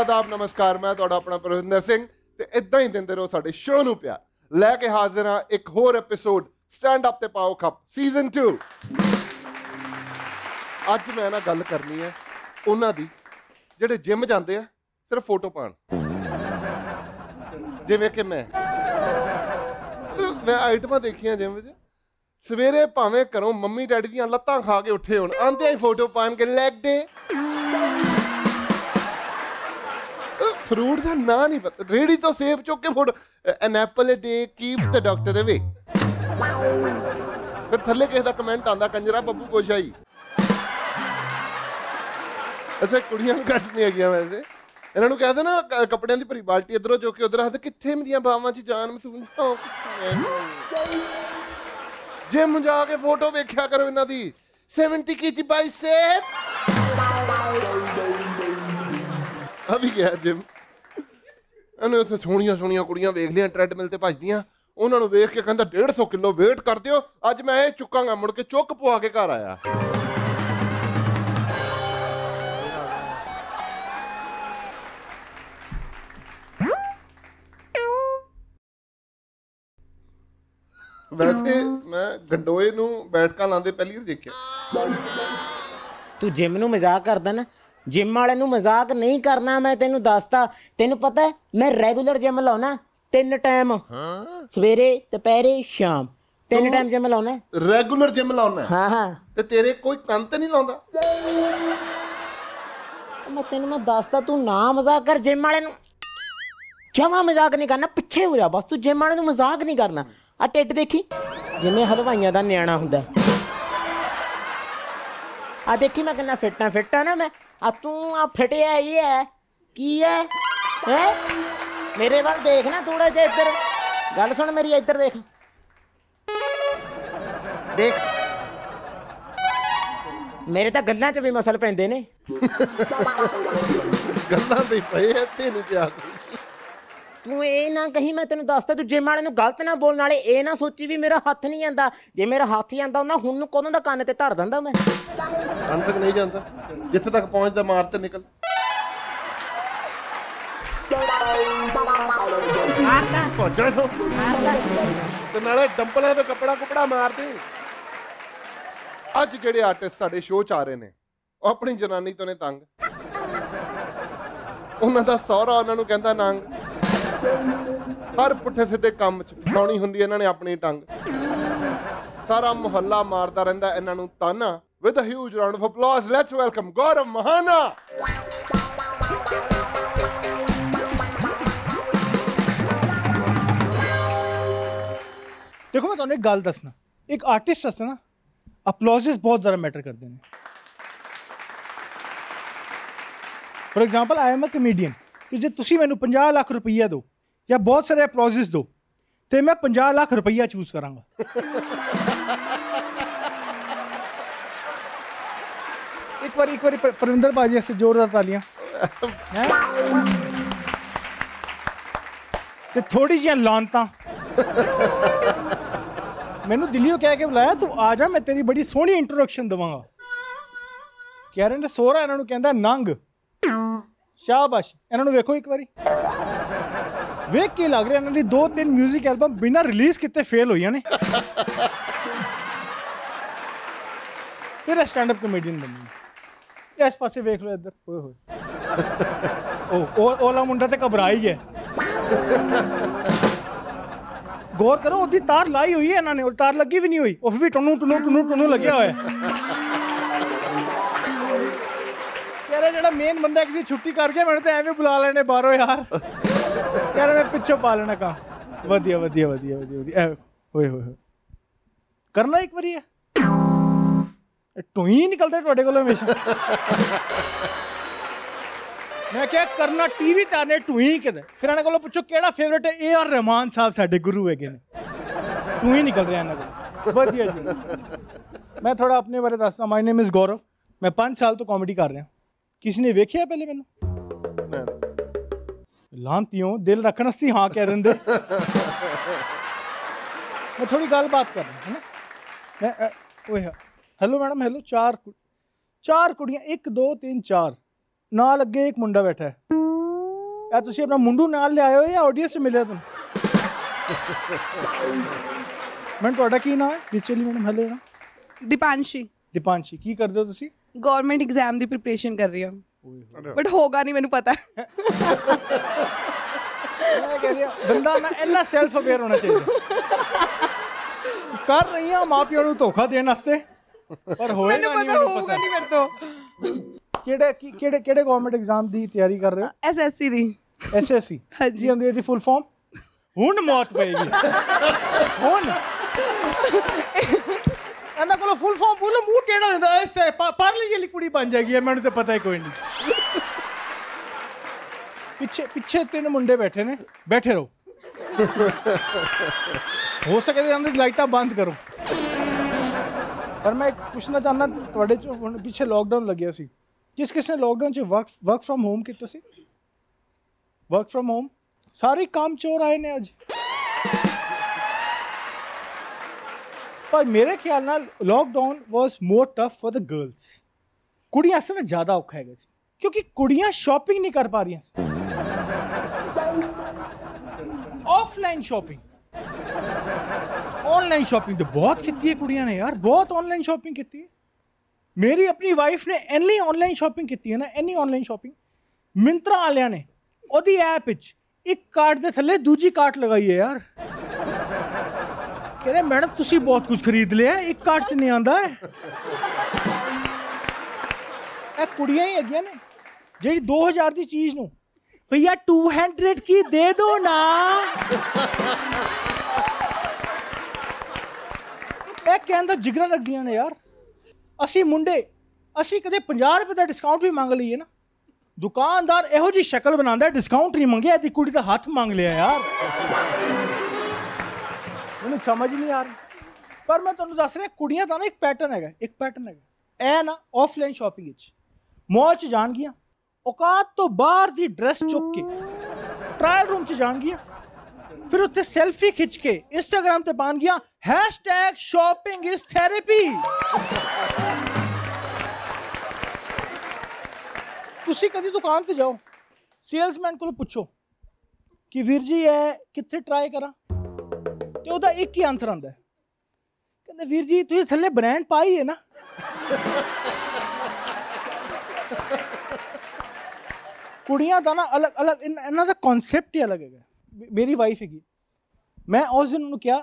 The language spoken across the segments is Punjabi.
ਸਤਿ ਆਦਾਬ ਨਮਸਕਾਰ। ਮੈਂ ਤੁਹਾਡਾ ਆਪਣਾ ਪ੍ਰਵਿੰਦਰ ਸਿੰਘ ਤੇ ਇਦਾਂ ਹੀ ਦਿੰਦੇ ਰਹੋ ਸਾਡੇ ਸ਼ੋਅ ਨੂੰ ਪਿਆਰ। ਲੈ ਕੇ ਹਾਜ਼ਰ ਹਾਂ ਇੱਕ ਹੋਰ ਐਪੀਸੋਡ ਸਟੈਂਡ ਅਪ ਤੇ ਪਾਓ ਖੱਪ ਸੀਜ਼ਨ 2 ਅੱਜ ਮੈਂ ਨਾ ਗੱਲ ਕਰਨੀ ਹੈ ਉਹਨਾਂ ਦੀ, ਜਿਹੜੇ ਜਿਮ ਜਾਂਦੇ ਆ, ਸਿਰਫ ਫੋਟੋ ਪਾਣ ਜਿਵੇਂ ਕਿ ਮੈਂ। ਮੈਂ ਆਈਟਮਾਂ ਦੇਖੀਆਂ ਜਿਮ ਵਿੱਚ। ਸਵੇਰੇ ਭਾਵੇਂ ਘਰੋਂ ਮੰਮੀ ਡੈਡੀ ਦੀਆਂ ਲੱਤਾਂ ਖਾ ਕੇ ਉੱਠੇ ਹੋਣ, ਆਂਦੇ ਹੀ ਫੋਟੋ ਪਾਣ ਕੇ ਲੈਗ ਡੇ ਫਰੂਟ ਦਾ ਨਾਂ ਨਹੀਂ ਪਤਾ। ਰੇੜੀ ਤੋਂ ਸੇਬ ਚੁੱਕ ਕੇ photo an apple day keeps the doctor away ਫਿਰ ਥੱਲੇ ਕਿਸੇ ਦਾ ਕਮੈਂਟ ਆਂਦਾ ਕੰਜਰਾ ਬੱਬੂ ਕੋਸ਼ਾਈ ਅੱਛਾ, ਕੁੜੀਆਂ ਨੂੰ ਘੱਟ ਨਹੀਂ ਹੈਗੀਆਂ ਵੈਸੇ। ਇਹਨਾਂ ਨੂੰ ਕਹਿੰਦੇ ਨਾ ਕੱਪੜਿਆਂ ਦੀ ਭਰੀ ਬਾਲਟੀ ਇਧਰੋਂ ਚੁੱਕ ਕੇ ਉਧਰ ਹੱਥ ਕਿੱਥੇ ਮੇਰੀਆਂ ਬਾਹਾਂ 'ਚ ਜਾਨ ਮਸੂਨ ਹੋ ਜਿਮ ਜਾ ਕੇ ਫੋਟੋ ਵੇਖਿਆ ਕਰੋ ਇਹਨਾਂ ਦੀ। 70 ਕੇਜੀ ਬਾਈਸੈਪ ਆ ਵੀ ਗਿਆ ਇਹਨੇ ਉੱਥੇ ਸੋਹਣੀਆਂ ਸੋਹਣੀਆਂ ਕੁੜੀਆਂ ਵੇਖ ਲਿਆ ਟ੍ਰੈਡਮਿਲ ਤੇ ਭੱਜਦੀਆਂ। ਉਹਨਾਂ ਨੂੰ ਵੇਖ ਕੇ ਕਹਿੰਦਾ 150 ਕਿਲੋ weight ਕਰ ਦਿਓ, ਅੱਜ ਮੈਂ ਇਹ ਚੁੱਕਾਂਗਾ, ਮੁੜ ਕੇ ਚੁੱਕ ਪਵਾ ਕੇ ਘਰ ਆਇਆ। ਵੈਸੇ ਮੈਂ ਗੰਡੋਏ ਨੂੰ ਬੈਠਕਾਂ ਲਾਉਂਦੇ ਪਹਿਲੀ ਵਾਰ ਦੇਖਿਆ। ਤੂੰ ਜਿਮ ਨੂੰ ਮਜ਼ਾਕ ਕਰਦਾ ਨਾ ਜਿਮ ਵਾਲੇ ਨੂੰ ਮਜ਼ਾਕ ਨਹੀਂ ਕਰਨਾ ਮੈਂ ਤੈਨੂੰ ਦੱਸਤਾ। ਤੈਨੂੰ ਪਤਾ ਹੈ, ਮੈਂ ਰੈਗੂਲਰ ਜਿਮ ਲਾਉਣਾ ਤਿੰਨ ਟਾਈਮ ਸਵੇਰੇ ਦੁਪਹਿਰੇ ਸ਼ਾਮ। ਤਿੰਨ ਟਾਈਮ ਜਿਮ ਲਾਉਣਾ ਰੈਗੂਲਰ ਜਿਮ ਲਾਉਣਾ ਹਾਂ? ਹਾਂ ਤੇ ਤੇਰੇ ਕੋਈ ਕੰਨ ਤੇ ਨਹੀਂ ਲਾਉਂਦਾ? ਮੈਂ ਤੈਨੂੰ ਮੈਂ ਦੱਸਤਾ ਤੂੰ ਨਾ ਮਜ਼ਾਕ ਕਰ ਜਿਮ ਵਾਲੇ ਨੂੰ। ਜਮਾ ਮਜ਼ਾਕ ਨਹੀਂ ਕਰਨਾ ਪਿੱਛੇ ਹੋ ਜਾ ਬਸ। ਤੂੰ ਜਿਮ ਵਾਲੇ ਨੂੰ ਮਜ਼ਾਕ ਨਹੀਂ ਕਰਨਾ। ਆ ਟਿੱਡ ਦੇਖੀ ਜਿਵੇਂ ਹਲਵਾਈਆਂ ਦਾ ਨਿਆਣਾ ਹੁੰਦਾ। ਆ ਦੇਖੀ ਮੈਂ ਕਿੰਨਾ ਫਿੱਟ ਆ ਫਿੱਟ ਆ ਨਾ ਮੈਂ। ਆ ਤੂੰ ਆ ਫਟਿਆ ਇਹ ਹੈ। ਕੀ ਹੈ? ਹੈ? ਮੇਰੇ ਵੱਲ ਦੇਖ ਨਾ ਥੋੜਾ ਜਿਹਾ ਇੱਧਰ। ਗੱਲ ਸੁਣ ਮੇਰੀ ਇੱਧਰ ਦੇਖ। ਦੇਖ। ਮੇਰੇ ਤਾਂ ਗੱਲਾਂ 'ਚ ਵੀ ਮਸਲ ਪੈਂਦੇ ਨੇ। ਗੱਲਾਂ ਤੇ ਪਏ ਇੱਥੇ ਨਹੀਂ ਪਿਆ ਕੁਛ। ਤੂੰ ਇਹ ਨਾ ਕਹੀਂ ਮੈਂ ਤੈਨੂੰ ਦੱਸਦਾ ਤੂੰ ਜਿਮ ਵਾਲੇ ਨੂੰ ਗਲਤ ਨਾ ਬੋਲਣ ਵਾਲੇ ਇਹ ਨਾ ਸੋਚੀ ਵੀ ਮੇਰਾ ਹੱਥ ਨਹੀਂ ਜਾਂਦਾ ਜੇ ਮੇਰਾ ਹੱਥ ਜਾਂਦਾ ਉਹਨਾਂ ਹੁਣ ਨੂੰ ਕੋਲੋਂ ਦਾ ਕੰਨ ਤੇ ਧਰ ਦਿੰਦਾ ਮੈਂ? ਕੰਨ ਤੱਕ ਨਹੀਂ ਜਾਂਦਾ। ਜਿੱਥੇ ਤੱਕ ਪਹੁੰਚਦਾ ਮਾਰ ਤੇ ਨਿਕਲ। ਮਾਰਦਾ। ਪਹੁੰਚਣਾ ਸੋ ਮਾਰਦਾ। ਤੇ ਨਾਲੇ ਡੰਪਲਾਂ ਤੇ ਕੱਪੜਾ ਕੁਪੜਾ ਮਾਰਦੇ ਅੱਜ ਜਿਹੜੇ ਆਰਟਿਸਟ ਸਾਡੇ ਸ਼ੋਅ ਚ ਆ ਰਹੇ ਨੇ ਉਹ ਆਪਣੀ ਜਨਾਨੀ ਤੋਂ ਨੇ ਤੰਗ। ਉਹਨਾਂ ਦਾ ਸਹੁਰਾ ਉਹਨਾਂ ਨੂੰ ਕਹਿੰਦਾ ਨੰਗ। ਹਰ ਪੁੱਠੇ ਸਿੱਧੇ ਕੰਮ ਚ ਫਸਾਉਣੀ ਹੁੰਦੀ ਹੈ, ਇਹਨਾਂ ਨੇ ਆਪਣੀ ਟੰਗ। ਸਾਰਾ ਮੁਹੱਲਾ ਮਾਰਦਾ ਰਹਿੰਦਾ ਇਹਨਾਂ ਨੂੰ ਤਾਨਾ। With a huge round of applause let's welcome Gaurav Mahana ਦੇਖੋ, ਮੈਂ ਤੁਹਾਨੂੰ ਇੱਕ ਗੱਲ ਦੱਸਣਾ। ਇੱਕ ਆਰਟਿਸਟ ਵਾਸਤੇ ਨਾ ਅਪਲੋਜ਼ਸ ਬਹੁਤ ਜ਼ਿਆਦਾ ਮੈਟਰ ਕਰਦੇ ਨੇ। For example I am a comedian ਕਿ ਜੇ ਤੁਸੀਂ ਮੈਨੂੰ 50 ਲੱਖ ਰੁਪਈਆ ਦਿਓ ਜਾਂ ਬਹੁਤ ਸਾਰੇ ਅਪਲੋਜ਼ਸ ਦਿਓ, ਤੇ ਮੈਂ 50 ਲੱਖ ਰੁਪਈਆ ਚੂਜ਼ ਕਰਾਂਗਾ। ਇੱਕ ਵਾਰੀ ਇੱਕ ਵਾਰੀ ਪਰ- ਪਰਵਿੰਦਰ ਬਾਜੀ ਐਸੇ ਜ਼ੋਰਦਾਰ ਤਾਲੀਆਂ। ਤੇ ਥੋੜੀ ਜਿਹੀਆਂ ਲਾਂਤਾਂ। ਮੈਨੂੰ ਦਿੱਲੀੋਂ ਕਹਿ ਕੇ ਬੁਲਾਇਆ, ਤੂੰ ਆ ਜਾ, ਮੈਂ ਤੇਰੀ ਬੜੀ ਸੋਹਣੀ ਇੰਟਰੋਡਕਸ਼ਨ ਦਵਾਂਗਾ। ਕਹਿ ਰਹੇ ਨੇ, ਸੋਹਰਾ ਇਹਨਾਂ ਨੂੰ ਕਹਿੰਦਾ, ਨੰਗ। ਸ਼ਾਬਾਸ਼। ਇਹਨਾਂ ਨੂੰ ਵੇਖੋ ਇੱਕ ਵਾਰੀ। ਵੇਖ ਕੇ ਲੱਗ ਰਿਹਾ, ਇਹਨਾਂ ਦੀ ਦੋ ਤਿੰਨ 뮤직 ਐਲਬਮ ਬਿਨਾਂ ਰਿਲੀਜ਼ ਕੀਤੇ ਫੇਲ ਹੋਈਆਂ ਨੇ। ਫਿਰ ਸਟੈਂਡ ਅਪ ਕਮੇਡੀਅਨ ਬਣੀ ਇਸ ਪਾਸੇ ਵੇਖ ਲਓ ਇੱਧਰ। ਓਏ ਹੋਏ। ਉਹ ਉਹ ਉਹਲਾ ਮੁੰਡਾ ਤੇ ਘਬਰਾ ਹੀ ਗਿਆ। ਗੌਰ ਕਰੋ, ਉਹਦੀ ਤਾਰ ਲਾਈ ਹੋਈ ਹੈ ਇਹਨਾਂ ਨੇ। ਉਹ ਤਾਰ ਲੱਗੀ ਵੀ ਨਹੀਂ ਹੋਈ। ਉਹ ਵੀ ਟਨੂ ਟਨੂ ਟਨੂ ਟਨੂ ਲੱਗਿਆ ਹੋਇਆ। ਹੈ ਕਹਿੰਦਾ ਜਿਹੜਾ ਮੇਨ ਬੰਦਾ ਕਿਸੇ ਛੁੱਟੀ ਕਰ ਗਿਆ ਮੈਨੂੰ ਤਾਂ ਐਵੇਂ ਬੁਲਾ ਲੈਣੇ ਬਾਹਰੋਂ ਯਾਰ ਕਹਿੰਦਾ ਮੈਂ ਪਿੱਛੋਂ ਪਾ ਲੈਣਾ ਕੰਮ ਵਧੀਆ ਵਧੀਆ ਵਧੀਆ ਵਧੀਆ ਵਧੀਆ ਐ, ਹੋਏ ਹੋਏ ਹੋਏ ਕਰਨਾ ਇੱਕ ਵਾਰੀ ਹੈ ਇਹ ਟੋਈ ਨਿਕਲਦਾ ਤੁਹਾਡੇ ਕੋਲੋਂ ਹਮੇਸ਼ਾ ਮੈਂ ਕਿਹਾ ਕਰਨਾ ਟੀਵੀ ਤੇ ਆਨੇ ਟੂਈ ਕਿਤੇ ਫਿਰ ਇਹਨਾਂ ਕੋਲੋਂ ਪੁੱਛੋ ਕਿਹੜਾ ਫੇਵਰਟ ਹੈ ਏ ਆਰ ਰਹਿਮਾਨ ਸਾਹਿਬ ਸਾਡੇ ਗੁਰੂ ਹੈਗੇ ਨੇ ਟੂਈ ਨਿਕਲ ਰਿਹਾ ਇਹਨਾਂ ਕੋਲ ਵਧੀਆ ਜੀ ਮੈਂ ਥੋੜਾ ਆਪਣੇ ਬਾਰੇ ਦੱਸਦਾ ਮਾਈ ਨੇਮ ਇਜ਼ ਗੌਰਵ ਮੈਂ 5 ਸਾਲ ਤੋਂ ਕਾਮੇਡੀ ਕਰ ਰਿਹਾ ਕਿਸੇ ਨੇ ਵੇਖਿਆ ਪਹਿਲੇ ਮੈਨੂੰ ਲਾਂਤੀਓ ਦਿਲ ਰੱਖਣ ਸੀ ਹਾਂ ਕਹਿ ਦਿੰਦੇ ਮੈਂ ਥੋੜੀ ਗੱਲਬਾਤ ਕਰ ਰਿਹਾ ਹੈ ਨਾ ਮੈਂ ਅ, ਓਏ ਹੈਲੋ ਮੈਡਮ ਹੈਲੋ ਚਾਰ ਕੁ- ਚਾਰ ਕੁੜੀਆਂ 1 2 3 4 ਨਾਲ ਅੱਗੇ ਇੱਕ ਮੁੰਡਾ ਬੈਠਾ ਹੈ ਇਹ ਤੁਸੀਂ ਆਪਣਾ ਮੁੰਡੂ ਨਾਲ ਲਿਆਏ ਹੋ ਜਾਂ ਆਡੀਅנס 'ਚ ਮਿਲਿਆ ਤੁਹਾਨੂੰ ਮੈਂ ਤੁਹਾਡਾ ਕੀ ਨਾਮ ਹੈ ਵਿਚਲੀ ਮੈਡਮ ਹੈਲੋ ਨਾ ਦੀਪਾਂਸ਼ੀ ਦੀਪਾਂਸ਼ੀ ਕੀ ਕਰਦੇ ਹੋ ਤੁਸੀਂ ਗਵਰਨਮੈਂਟ ਐਗਜ਼ਾਮ ਦੀ ਪ੍ਰੀਪਰੇਸ਼ਨ ਕਰ ਰਹੀ ਹਾਂ। ਬਟ ਹੋਗਾ ਨਹੀਂ ਮੈਨੂੰ ਪਤਾ। ਮੈਂ ਬੰਦਾ ਨਾ ਇੰਨਾ ਸੈਲਫ ਅਵੇਅਰ ਹੋਣਾ ਚਾਹੀਦਾ। ਕਰ ਰਹੀ ਆ ਮਾਪਿਆਂ ਨੂੰ ਧੋਖਾ ਦੇਣ ਵਾਸਤੇ ਪਰ ਹੋਏਗਾ ਮੈਨੂੰ ਨਹੀਂ ਪਤਾ ਮੈਨੂੰ ਹੋਊਗਾ ਪਤਾ। ਨਹੀਂ ਮੇਰੇ ਤੋਂ। ਕਿਹੜੇ ਕੀ- ਕਿਹੜੇ ਕਿਹੜੇ ਗਵਰਨਮੈਂਟ ਐਗਜ਼ਾਮ ਦੀ ਤਿਆਰੀ ਕਰ ਰਹੇ ਹੋ? ਐਸਐਸਸੀ ਦੀ। ਐਸਐਸਸੀ ਹਾਂਜੀ। ਹੁੰਦੀ ਹੈ ਦੀ ਫੁੱਲ ਫਾਰਮ ਹੁਣ ਮੌਤ ਪਏਗੀ। ਹੁਣ। ਇਹਨਾਂ ਕੋਲ ਫੁੱਲ ਫਾਰਮ ਬੋਲੋ ਮੂੰਹ ਟੇੜਾ ਹੁੰਦਾ ਇਸ ਤੇ ਪਰਲੀ ਜਿਹੀ ਕੁੜੀ ਬਣ ਜਾਏਗੀ, ਇਹ ਮੈਨੂੰ ਤੇ ਪਤਾ ਹੀ ਕੋਈ ਨਹੀਂ। ਪਿੱਛੇ ਪਿੱਛੇ ਤਿੰਨ ਮੁੰਡੇ ਬੈਠੇ ਨੇ, ਬੈਠੇ ਰਹੋ। ਹੋ ਸਕੇ ਤੇ ਅੰਦਰ ਲਾਈਟਾਂ ਬੰਦ ਕਰੋ। ਪਰ ਮੈਂ ਪੁੱਛਣਾ ਚਾਹੁੰਦਾ, ਤੁਹਾਡੇ ਚ ਹੁਣ ਪਿੱਛੇ ਲੋਕਡਾਊਨ ਲੱਗਿਆ ਸੀ। ਕਿਸ ਕਿਸ ਨੇ ਲੋਕਡਾਊਨ ਚ ਵਰਕ ਵਰਕ ਫਰਮ ਹੋਮ ਕੀਤਾ ਸੀ? ਵਰਕ ਫਰਮ ਹੋਮ ਸਾਰੇ ਕੰਮ ਚੋਰ ਆਏ ਨੇ ਅੱਜ। ਪਰ ਮੇਰੇ ਖਿਆਲ ਨਾਲ lockdown was more tough for the girls ਕੁੜੀਆਂ ਅਸਲ ਵਿੱਚ ਜ਼ਿਆਦਾ ਔਖਾ ਹੈਗਾ ਸੀ ਕਿਉਂਕਿ ਕੁੜੀਆਂ ਸ਼ਾਪਿੰਗ ਨਹੀਂ ਕਰ ਪਾ ਰਹੀਆਂ ਸੀ ਆਫਲਾਈਨ ਸ਼ਾਪਿੰਗ ਆਨਲਾਈਨ ਸ਼ਾਪਿੰਗ ਤਾਂ ਬਹੁਤ ਕੀਤੀ ਹੈ ਕੁੜੀਆਂ ਨੇ ਯਾਰ ਬਹੁਤ ਆਨਲਾਈਨ ਸ਼ਾਪਿੰਗ ਕੀਤੀ ਹੈ ਮੇਰੀ ਆਪਣੀ ਵਾਈਫ ਨੇ ਇੰਨੀ ਆਨਲਾਈਨ ਸ਼ਾਪਿੰਗ ਕੀਤੀ ਹੈ ਨਾ ਇੰਨੀ ਆਨਲਾਈਨ ਸ਼ਾਪਿੰਗ ਮਿੰਤਰਾ ਵਾਲਿਆਂ ਨੇ ਉਹਦੀ ਐਪ ਵਿੱਚ ਇੱਕ ਕਾਰਟ ਦੇ ਥੱਲੇ ਦੂਜੀ ਕਾਰਟ ਲਗਾਈ ਹੈ ਯਾਰ ਰਹੇ, ਮੈਡਮ, ਤੁਸੀਂ ਬਹੁਤ ਕੁਝ ਖਰੀਦ ਲਿਆ ਇੱਕ ਕਾਰਟ 'ਚ ਨਹੀਂ ਆਂਦਾ ਇਹ ਕੁੜੀਆਂ ਹੀ ਹੈਗੀਆਂ ਨੇ, ਜਿਹੜੀ 2000 ਦੀ ਚੀਜ਼ ਨੂੰ, ਭਈਆ 200 ਕੀ ਦੇ ਦੋ ਨਾ? ਇਹ ਕਹਿੰਦਾ ਜਿਗਰਾਂ ਲੱਗੀਆਂ ਨੇ ਯਾਰ। ਅਸੀਂ ਮੁੰਡੇ, ਅਸੀਂ ਕਦੇ 50 ਰੁਪਏ ਦਾ ਡਿਸਕਾਊਂਟ ਵੀ ਮੰਗ ਲਈਏ ਨਾ। ਦੁਕਾਨਦਾਰ ਇਹੋ ਜੀ ਸ਼ਕਲ ਬਣਾਉਂਦਾ ਡਿਸਕਾਊਂਟ ਨਹੀਂ ਮੰਗਿਆ, ਇਹਦੀ ਕੁੜੀ ਦਾ ਹੱਥ ਮੰਗ ਲਿਆ ਯਾਰ। ਮੈਨੂੰ ਸਮਝ ਨਹੀਂ ਆ ਰਹੀ। ਪਰ ਮੈਂ ਤੁਹਾਨੂੰ ਦੱਸ ਰਿਹਾ, ਕੁੜੀਆਂ ਦਾ ਨਾ ਇੱਕ ਪੈਟਰਨ ਹੈਗਾ, ਇੱਕ ਪੈਟਰਨ ਹੈਗਾ। ਇਹ ਨਾ ਆਫਲਾਈਨ ਸ਼ਾਪਿੰਗ ਵਿੱਚ। ਮਾਲ 'ਚ ਜਾਣਗੀਆਂ ਔਕਾਤ ਤੋਂ ਬਾਹਰ ਦੀ ਡਰੈਸ ਚੁੱਕ ਕੇ ਟ੍ਰਾਇਲ ਰੂਮ 'ਚ ਜਾਣਗੀਆਂ ਫਿਰ ਉੱਥੇ ਸੈਲਫੀ ਖਿੱਚ ਕੇ ਇੰਸਟਾਗ੍ਰam ਤੇ ਪਾਣਗੀਆਂ #shopping is therapy ਤੁਸੀਂ ਕਦੀ ਦੁਕਾਨ ਤੇ ਜਾਓ ਸੇਲਸਮੈਨ ਕੋਲ ਪੁੱਛੋ ਕਿ ਵੀਰ ਜੀ, ਇਹ ਕਿੱਥੇ ਟਰਾਈ ਕਰਾਂ? ਤੇ ਉਹਦਾ ਇੱਕ ਹੀ ਆਨਸਰ ਆਉਂਦਾ ਕਹਿੰਦੇ, ਵੀਰ ਜੀ, ਤੁਸੀਂ ਥੱਲੇ ਬ੍ਰਾਂਡ ਪਾਈ ਹੈ ਨਾ। ਕੁੜੀਆਂ ਦਾ ਨਾ ਅਲੱਗ ਅਲੱਗ ਇਹਨਾਂ ਦਾ ਕਨਸੈਪਟ ਹੀ ਅਲੱਗ ਹੈਗਾ। ਮੇਰੀ ਵਾਈਫ ਹੈਗੀ। ਮੈਂ ਉਸ ਦਿਨ ਉਹਨੂੰ ਕਿਹਾ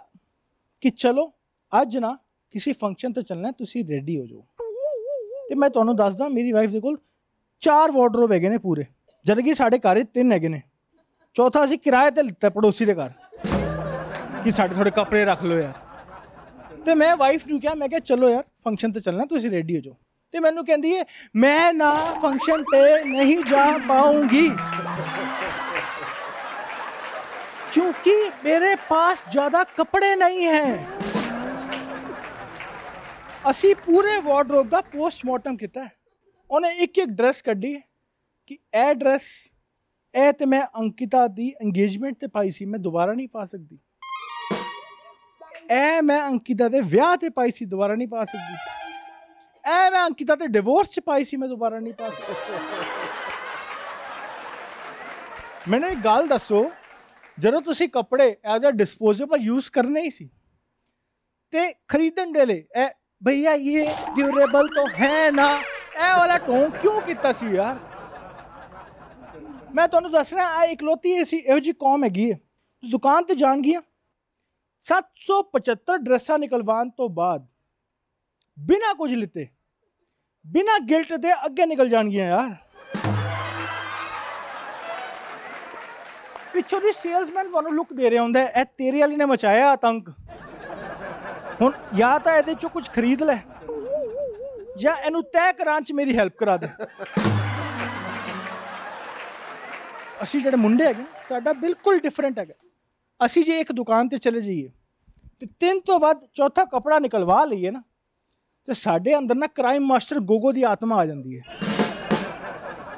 ਕਿ ਚਲੋ, ਅੱਜ ਨਾ ਕਿਸੇ ਫੰਕਸ਼ਨ ਤੇ ਚੱਲਣਾ ਤੁਸੀਂ ਰੈਡੀ ਹੋ ਜਾਓ। ਤੇ ਮੈਂ ਤੁਹਾਨੂੰ ਦੱਸਦਾ, ਮੇਰੀ ਵਾਈਫ ਦੇ ਕੋਲ ਚਾਰ ਵਾਰਡਰੋਬ ਹੈਗੇ ਨੇ ਪੂਰੇ। ਜਦ ਕਿ ਸਾਡੇ ਘਰ ਤਿੰਨ ਹੈਗੇ ਨੇ। ਚੌਥਾ ਅਸੀਂ ਕਿਰਾਏ ਤੇ ਲਿੱਤਾ, ਪੜੋਸੀ ਦੇ ਘਰ। ਕਿ ਸਾਡੇ ਥੋੜੇ ਕੱਪੜੇ ਰੱਖ ਲਓ ਯਾਰ ਤੇ ਮੈਂ ਵਾਈਫ ਨੂੰ ਕਿਹਾ ਮੈਂ ਕਿਹਾ ਚਲੋ ਯਾਰ ਫੰਕਸ਼ਨ ਤੇ ਚੱਲਣਾ ਤੁਸੀਂ ਰੈਡੀ ਹੋ ਜਾਓ ਤੇ ਮੈਨੂੰ ਕਹਿੰਦੀ ਹੈ ਮੈਂ ਨਾ ਫੰਕਸ਼ਨ ਤੇ ਨਹੀਂ ਜਾ ਪਾਉਂਗੀ क्योंकि मेरे पास ज्यादा कपड़े नहीं हैं ਅਸੀਂ ਪੂਰੇ ਵਾਰਡਰੋਬ ਦਾ ਪੋਸਟਮਾਰਟਮ ਕੀਤਾ ਹੈ ਉਹਨੇ ਇੱਕ ਇੱਕ ਡਰੈਸ ਕੱਢੀ ਕਿ ਇਹ ਡਰੈਸ ਇਹ ਤੇ ਮੈਂ ਅੰਕਿਤਾ ਦੀ ਇੰਗੇਜਮੈਂਟ ਤੇ ਪਾਈ ਸੀ ਮੈਂ ਦੁਬਾਰਾ ਨਹੀਂ ਪਾ ਸਕਦੀ ਇਹ ਮੈਂ ਅੰਕਿਤਾ ਦੇ ਵਿਆਹ ਤੇ ਪਾਈ ਸੀ, ਦੁਬਾਰਾ ਨਹੀਂ ਪਾ ਸਕਦੀ। ਇਹ ਮੈਂ ਅੰਕਿਤਾ ਤੇ ਡਿਵੋਰਸ ਚ ਪਾਈ ਸੀ, ਮੈਂ ਦੁਬਾਰਾ ਨਹੀਂ ਪਾ ਸਕਦੀ। ਮੈਨੂੰ ਇੱਕ ਗੱਲ ਦੱਸੋ, ਜਦੋਂ ਤੁਸੀਂ ਕੱਪੜੇ ਐਜ਼ ਅ ਡਿਸਪੋਜ਼ੇਬਲ ਯੂਜ਼ ਕਰਨੇ ਹੀ ਸੀ, ਤੇ ਖਰੀਦਣ ਦੇ ਲਈ ਇਹ ਭਈਆ, ਇਹ ਡਿਊਰੇਬਲ ਤਾਂ ਹੈ ਨਾ, ਇਹ ਵਾਲਾ ਟੋਨ ਕਿਉਂ ਕੀਤਾ ਸੀ ਯਾਰ? ਮੈਂ ਤੁਹਾਨੂੰ ਦੱਸ ਰਿਹਾ ਆ ਇਕਲੌਤੀ ਐਸੀ ਇਹੋ ਜੀ ਕੌਮ ਹੈਗੀ ਹੈ। ਦੁਕਾਨ ਤੇ ਜਾਣ ਗਿਆ 775 ਡਰੈਸਾਂ ਨਿਕਲਵਾਉਣ ਤੋਂ ਬਾਅਦ ਬਿਨਾ ਕੁਝ ਲਿੱਤੇ, ਬਿਨਾ ਗਿਲਟ ਦੇ ਅੱਗੇ ਨਿਕਲ ਜਾਣਗੀਆਂ ਯਾਰ। ਪਿੱਛੋਂ ਦੀ ਸੇਲਸਮੈਨ ਤੁਹਾਨੂੰ ਲੁੱਕ ਦੇ ਰਿਹਾ ਹੁੰਦਾ ਇਹ ਤੇਰੇ ਵਾਲੀ ਨੇ ਮਚਾਇਆ ਆਤੰਕ। ਹੁਣ ਜਾਂ ਤਾਂ ਇਹਦੇ ਚੋਂ ਕੁਝ ਖਰੀਦ ਲੈ, ਜਾਂ ਇਹਨੂੰ ਤੈਅ ਕਰਾਂ ਚ ਮੇਰੀ ਹੈਲਪ ਕਰਾ ਦੇ। ਅਸੀਂ ਜਿਹੜੇ ਮੁੰਡੇ ਹੈਗੇ, ਸਾਡਾ ਬਿਲਕੁਲ ਡਿਫਰੈਂਟ ਹੈਗਾ। ਅਸੀਂ ਜੇ ਇੱਕ ਦੁਕਾਨ ਤੇ ਚਲੇ ਜਾਈਏ ਤੇ ਤਿੰਨ ਤੋਂ ਵੱਧ ਚੌਥਾ ਕਪੜਾ ਨਿਕਲਵਾ ਲਈਏ ਨਾ ਤੇ ਸਾਡੇ ਅੰਦਰ ਨਾ ਕ੍ਰਾਈਮ ਮਾਸਟਰ ਗੋਗੋ ਦੀ ਆਤਮਾ ਆ ਜਾਂਦੀ ਹੈ